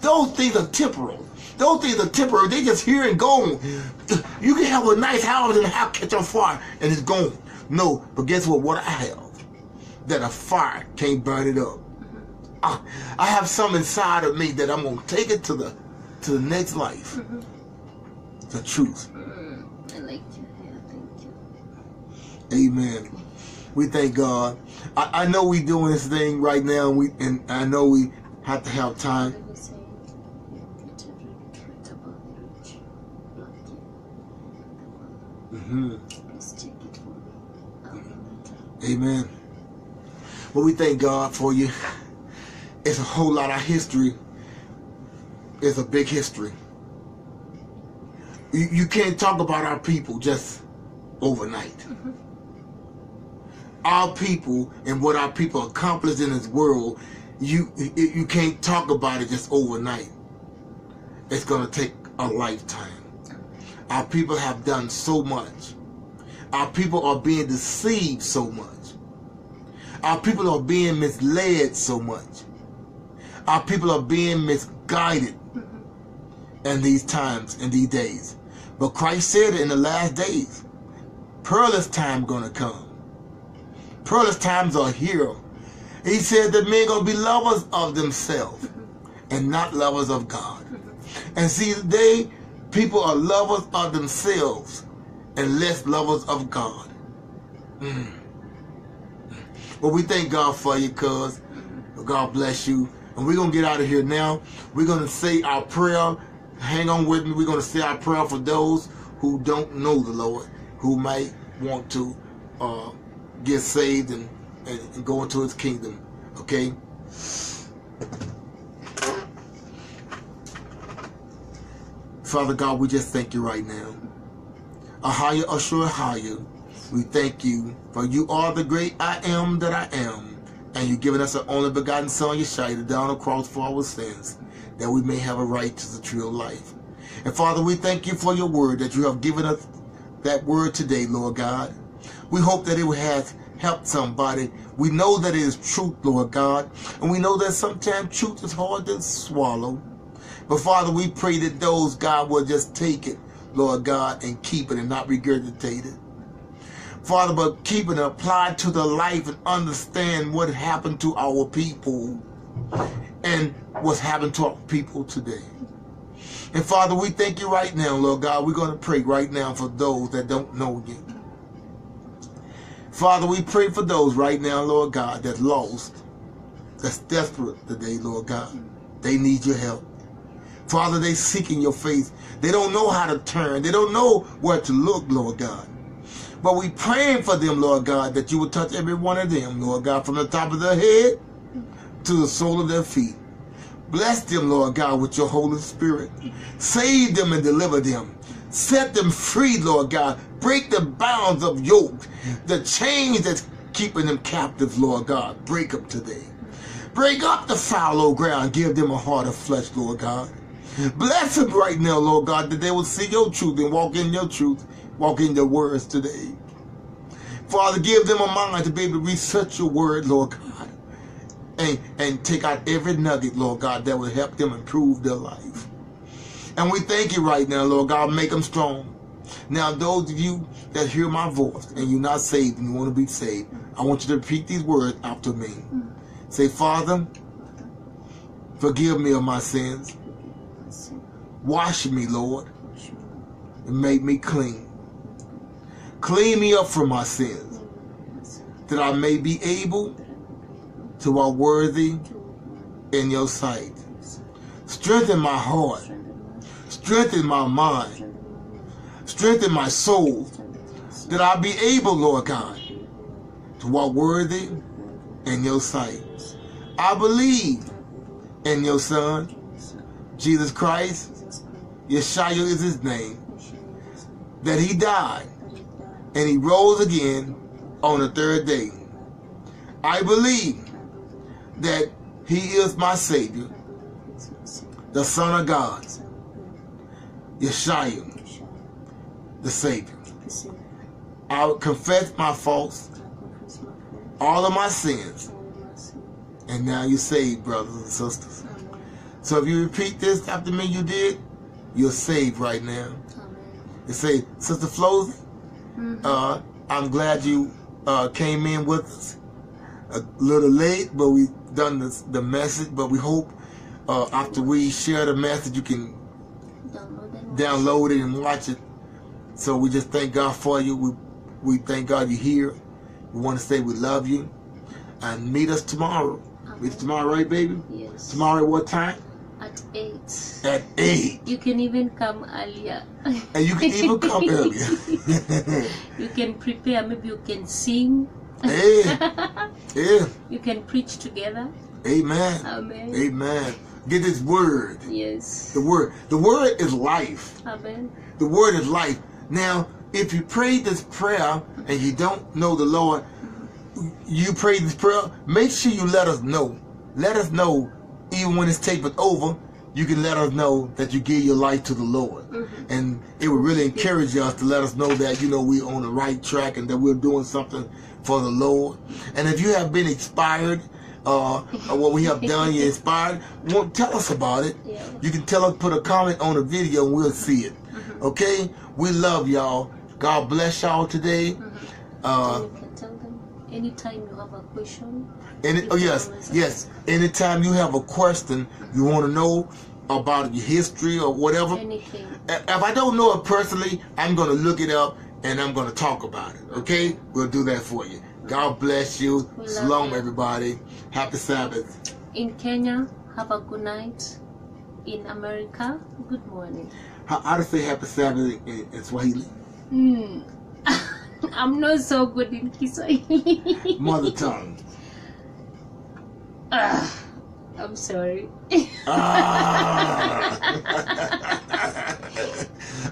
Those things are temporal. Those things are temporary. They just here and gone. You can have a nice house and house catch on fire and it's gone. No, but guess what? What I have that a fire can't burn it up. I, I have some inside of me that I'm gonna take it to the to the next life. The truth. Mm, I like your hair. Thank you. Amen. We thank God. I, I know we doing this thing right now, and we and I know we have to have time. Let me say, you get to read truth about the rich, black king in the world. hmm Please take it from me. I'll. Amen. Well, we thank God for you. It's a whole lot of history. It's a big history. You, you can't talk about our people just overnight. Our people and what our people accomplished in this world, you you you can't talk about it just overnight. It's gonna take a lifetime. Our people have done so much. Our people are being deceived so much. Our people are being misled so much. Our people are being misguided in these times, in these days. But Christ said in the last days. Perilous time gonna come. Perilous times are here. He said that men gonna be lovers of themselves and not lovers of God. And see, they people are lovers of themselves and less lovers of God. Mm. Well, we thank God for you, cuz. God bless you. And we're going to get out of here now. We're going to say our prayer. Hang on with me. We're going to say our prayer for those who don't know the Lord, who might want to uh, get saved and, and, and go into his kingdom. Okay? Father God, we just thank you right now. Ahaya Asher Ahaya, we thank you, for you are the great I am that I am, and you've given us an only begotten Son, Yeshua, to down the cross for our sins, that we may have a right to the tree of life. And Father, we thank you for your word, that you have given us that word today, Lord God. We hope that it will have, help somebody. We know that it is truth, Lord God. And we know that sometimes truth is hard to swallow. But Father, we pray that those, God, will just take it, Lord God, and keep it and not regurgitate it. Father, but keep it applied to the life and understand what happened to our people and what's happened to our people today. And Father, we thank you right now, Lord God. We're going to pray right now for those that don't know you. Father, we pray for those right now, Lord God, that's lost, that's desperate today, Lord God. They need your help. Father, they seeking your face. They don't know how to turn. They don't know where to look, Lord God. But we praying for them, Lord God, that you will touch every one of them, Lord God, from the top of their head to the sole of their feet. Bless them, Lord God, with your Holy Spirit. Save them and deliver them. Set them free, Lord God. Break the bounds of yoke, the chains that's keeping them captive, Lord God. Break them today. Break up the fallow ground. Give them a heart of flesh, Lord God. Bless them right now, Lord God, that they will see your truth and walk in your truth, walk in your words today. Father, give them a mind to be able to research your word, Lord God, and, and take out every nugget, Lord God, that will help them improve their life. And we thank you right now, Lord God, make them strong. Now, those of you that hear my voice and you're not saved and you want to be saved, I want you to repeat these words after me. Say, Father, forgive me of my sins. Wash me, Lord, and make me clean. Clean me up from my sins, that I may be able to walk worthy in your sight. Strengthen my heart. Strengthen my mind. Strengthen my soul, that I be able, Lord God, to walk worthy in your sight. I believe in your Son, Jesus Christ. Yeshua is his name. That he died and he rose again on the third day. I believe that he is my Savior, the Son of God, Yeshua, the Savior. I confess my faults, all of my sins, and now you're saved, brothers and sisters. So if you repeat this after me, you did, you're saved right now. You say, Sister Flozy, uh, I'm glad you uh, came in with us. A little late, but we done this, the message. But we hope uh, after we share the message, you can download it and watch it. So we just thank God for you. We we thank God you're here. We want to say we love you, and meet us tomorrow. Meet us tomorrow, right, baby? Yes. Tomorrow, at what time? At 8. At eight, You can even come earlier. and you can even come earlier. you can prepare, maybe you can sing. yeah, yeah. you can preach together. Amen. Amen. Amen. Get this word. Yes. The word. The word is life. Amen. The word is life. Now, if you pray this prayer and you don't know the Lord, you pray this prayer, make sure you let us know. Let us know, even when it's tapered over, you can let us know that you give your life to the Lord. And it would really encourage us to let us know that, you know, we're on the right track and that we're doing something for the Lord. And if you have been inspired, uh, or what we have done, you're inspired, well, tell us about it. Yeah. You can tell us, put a comment on the video and we'll see it. Okay? We love y'all. God bless y'all today. Uh, you can tell them anytime you have a question. It, oh yes, yes. Anytime you have a question, you want to know about your history or whatever. Anything. If I don't know it personally, I'm going to look it up and I'm going to talk about it. Okay? We'll do that for you. God bless you. We Shalom, everybody. Happy Sabbath. In Kenya, have a good night. In America, good morning. How, how to say Happy Sabbath in, in Swahili? Hmm. I'm not so good in Kiswahili. Mother tongue. Ah, I'm sorry. Ah.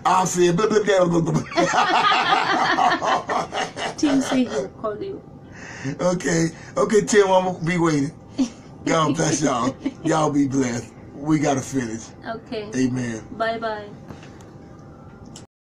I'll see. Tim say he'll call you. okay, okay, Tim, I'm gonna be waiting. God bless y'all. Y'all be blessed. We gotta finish. Okay. Amen. Bye bye.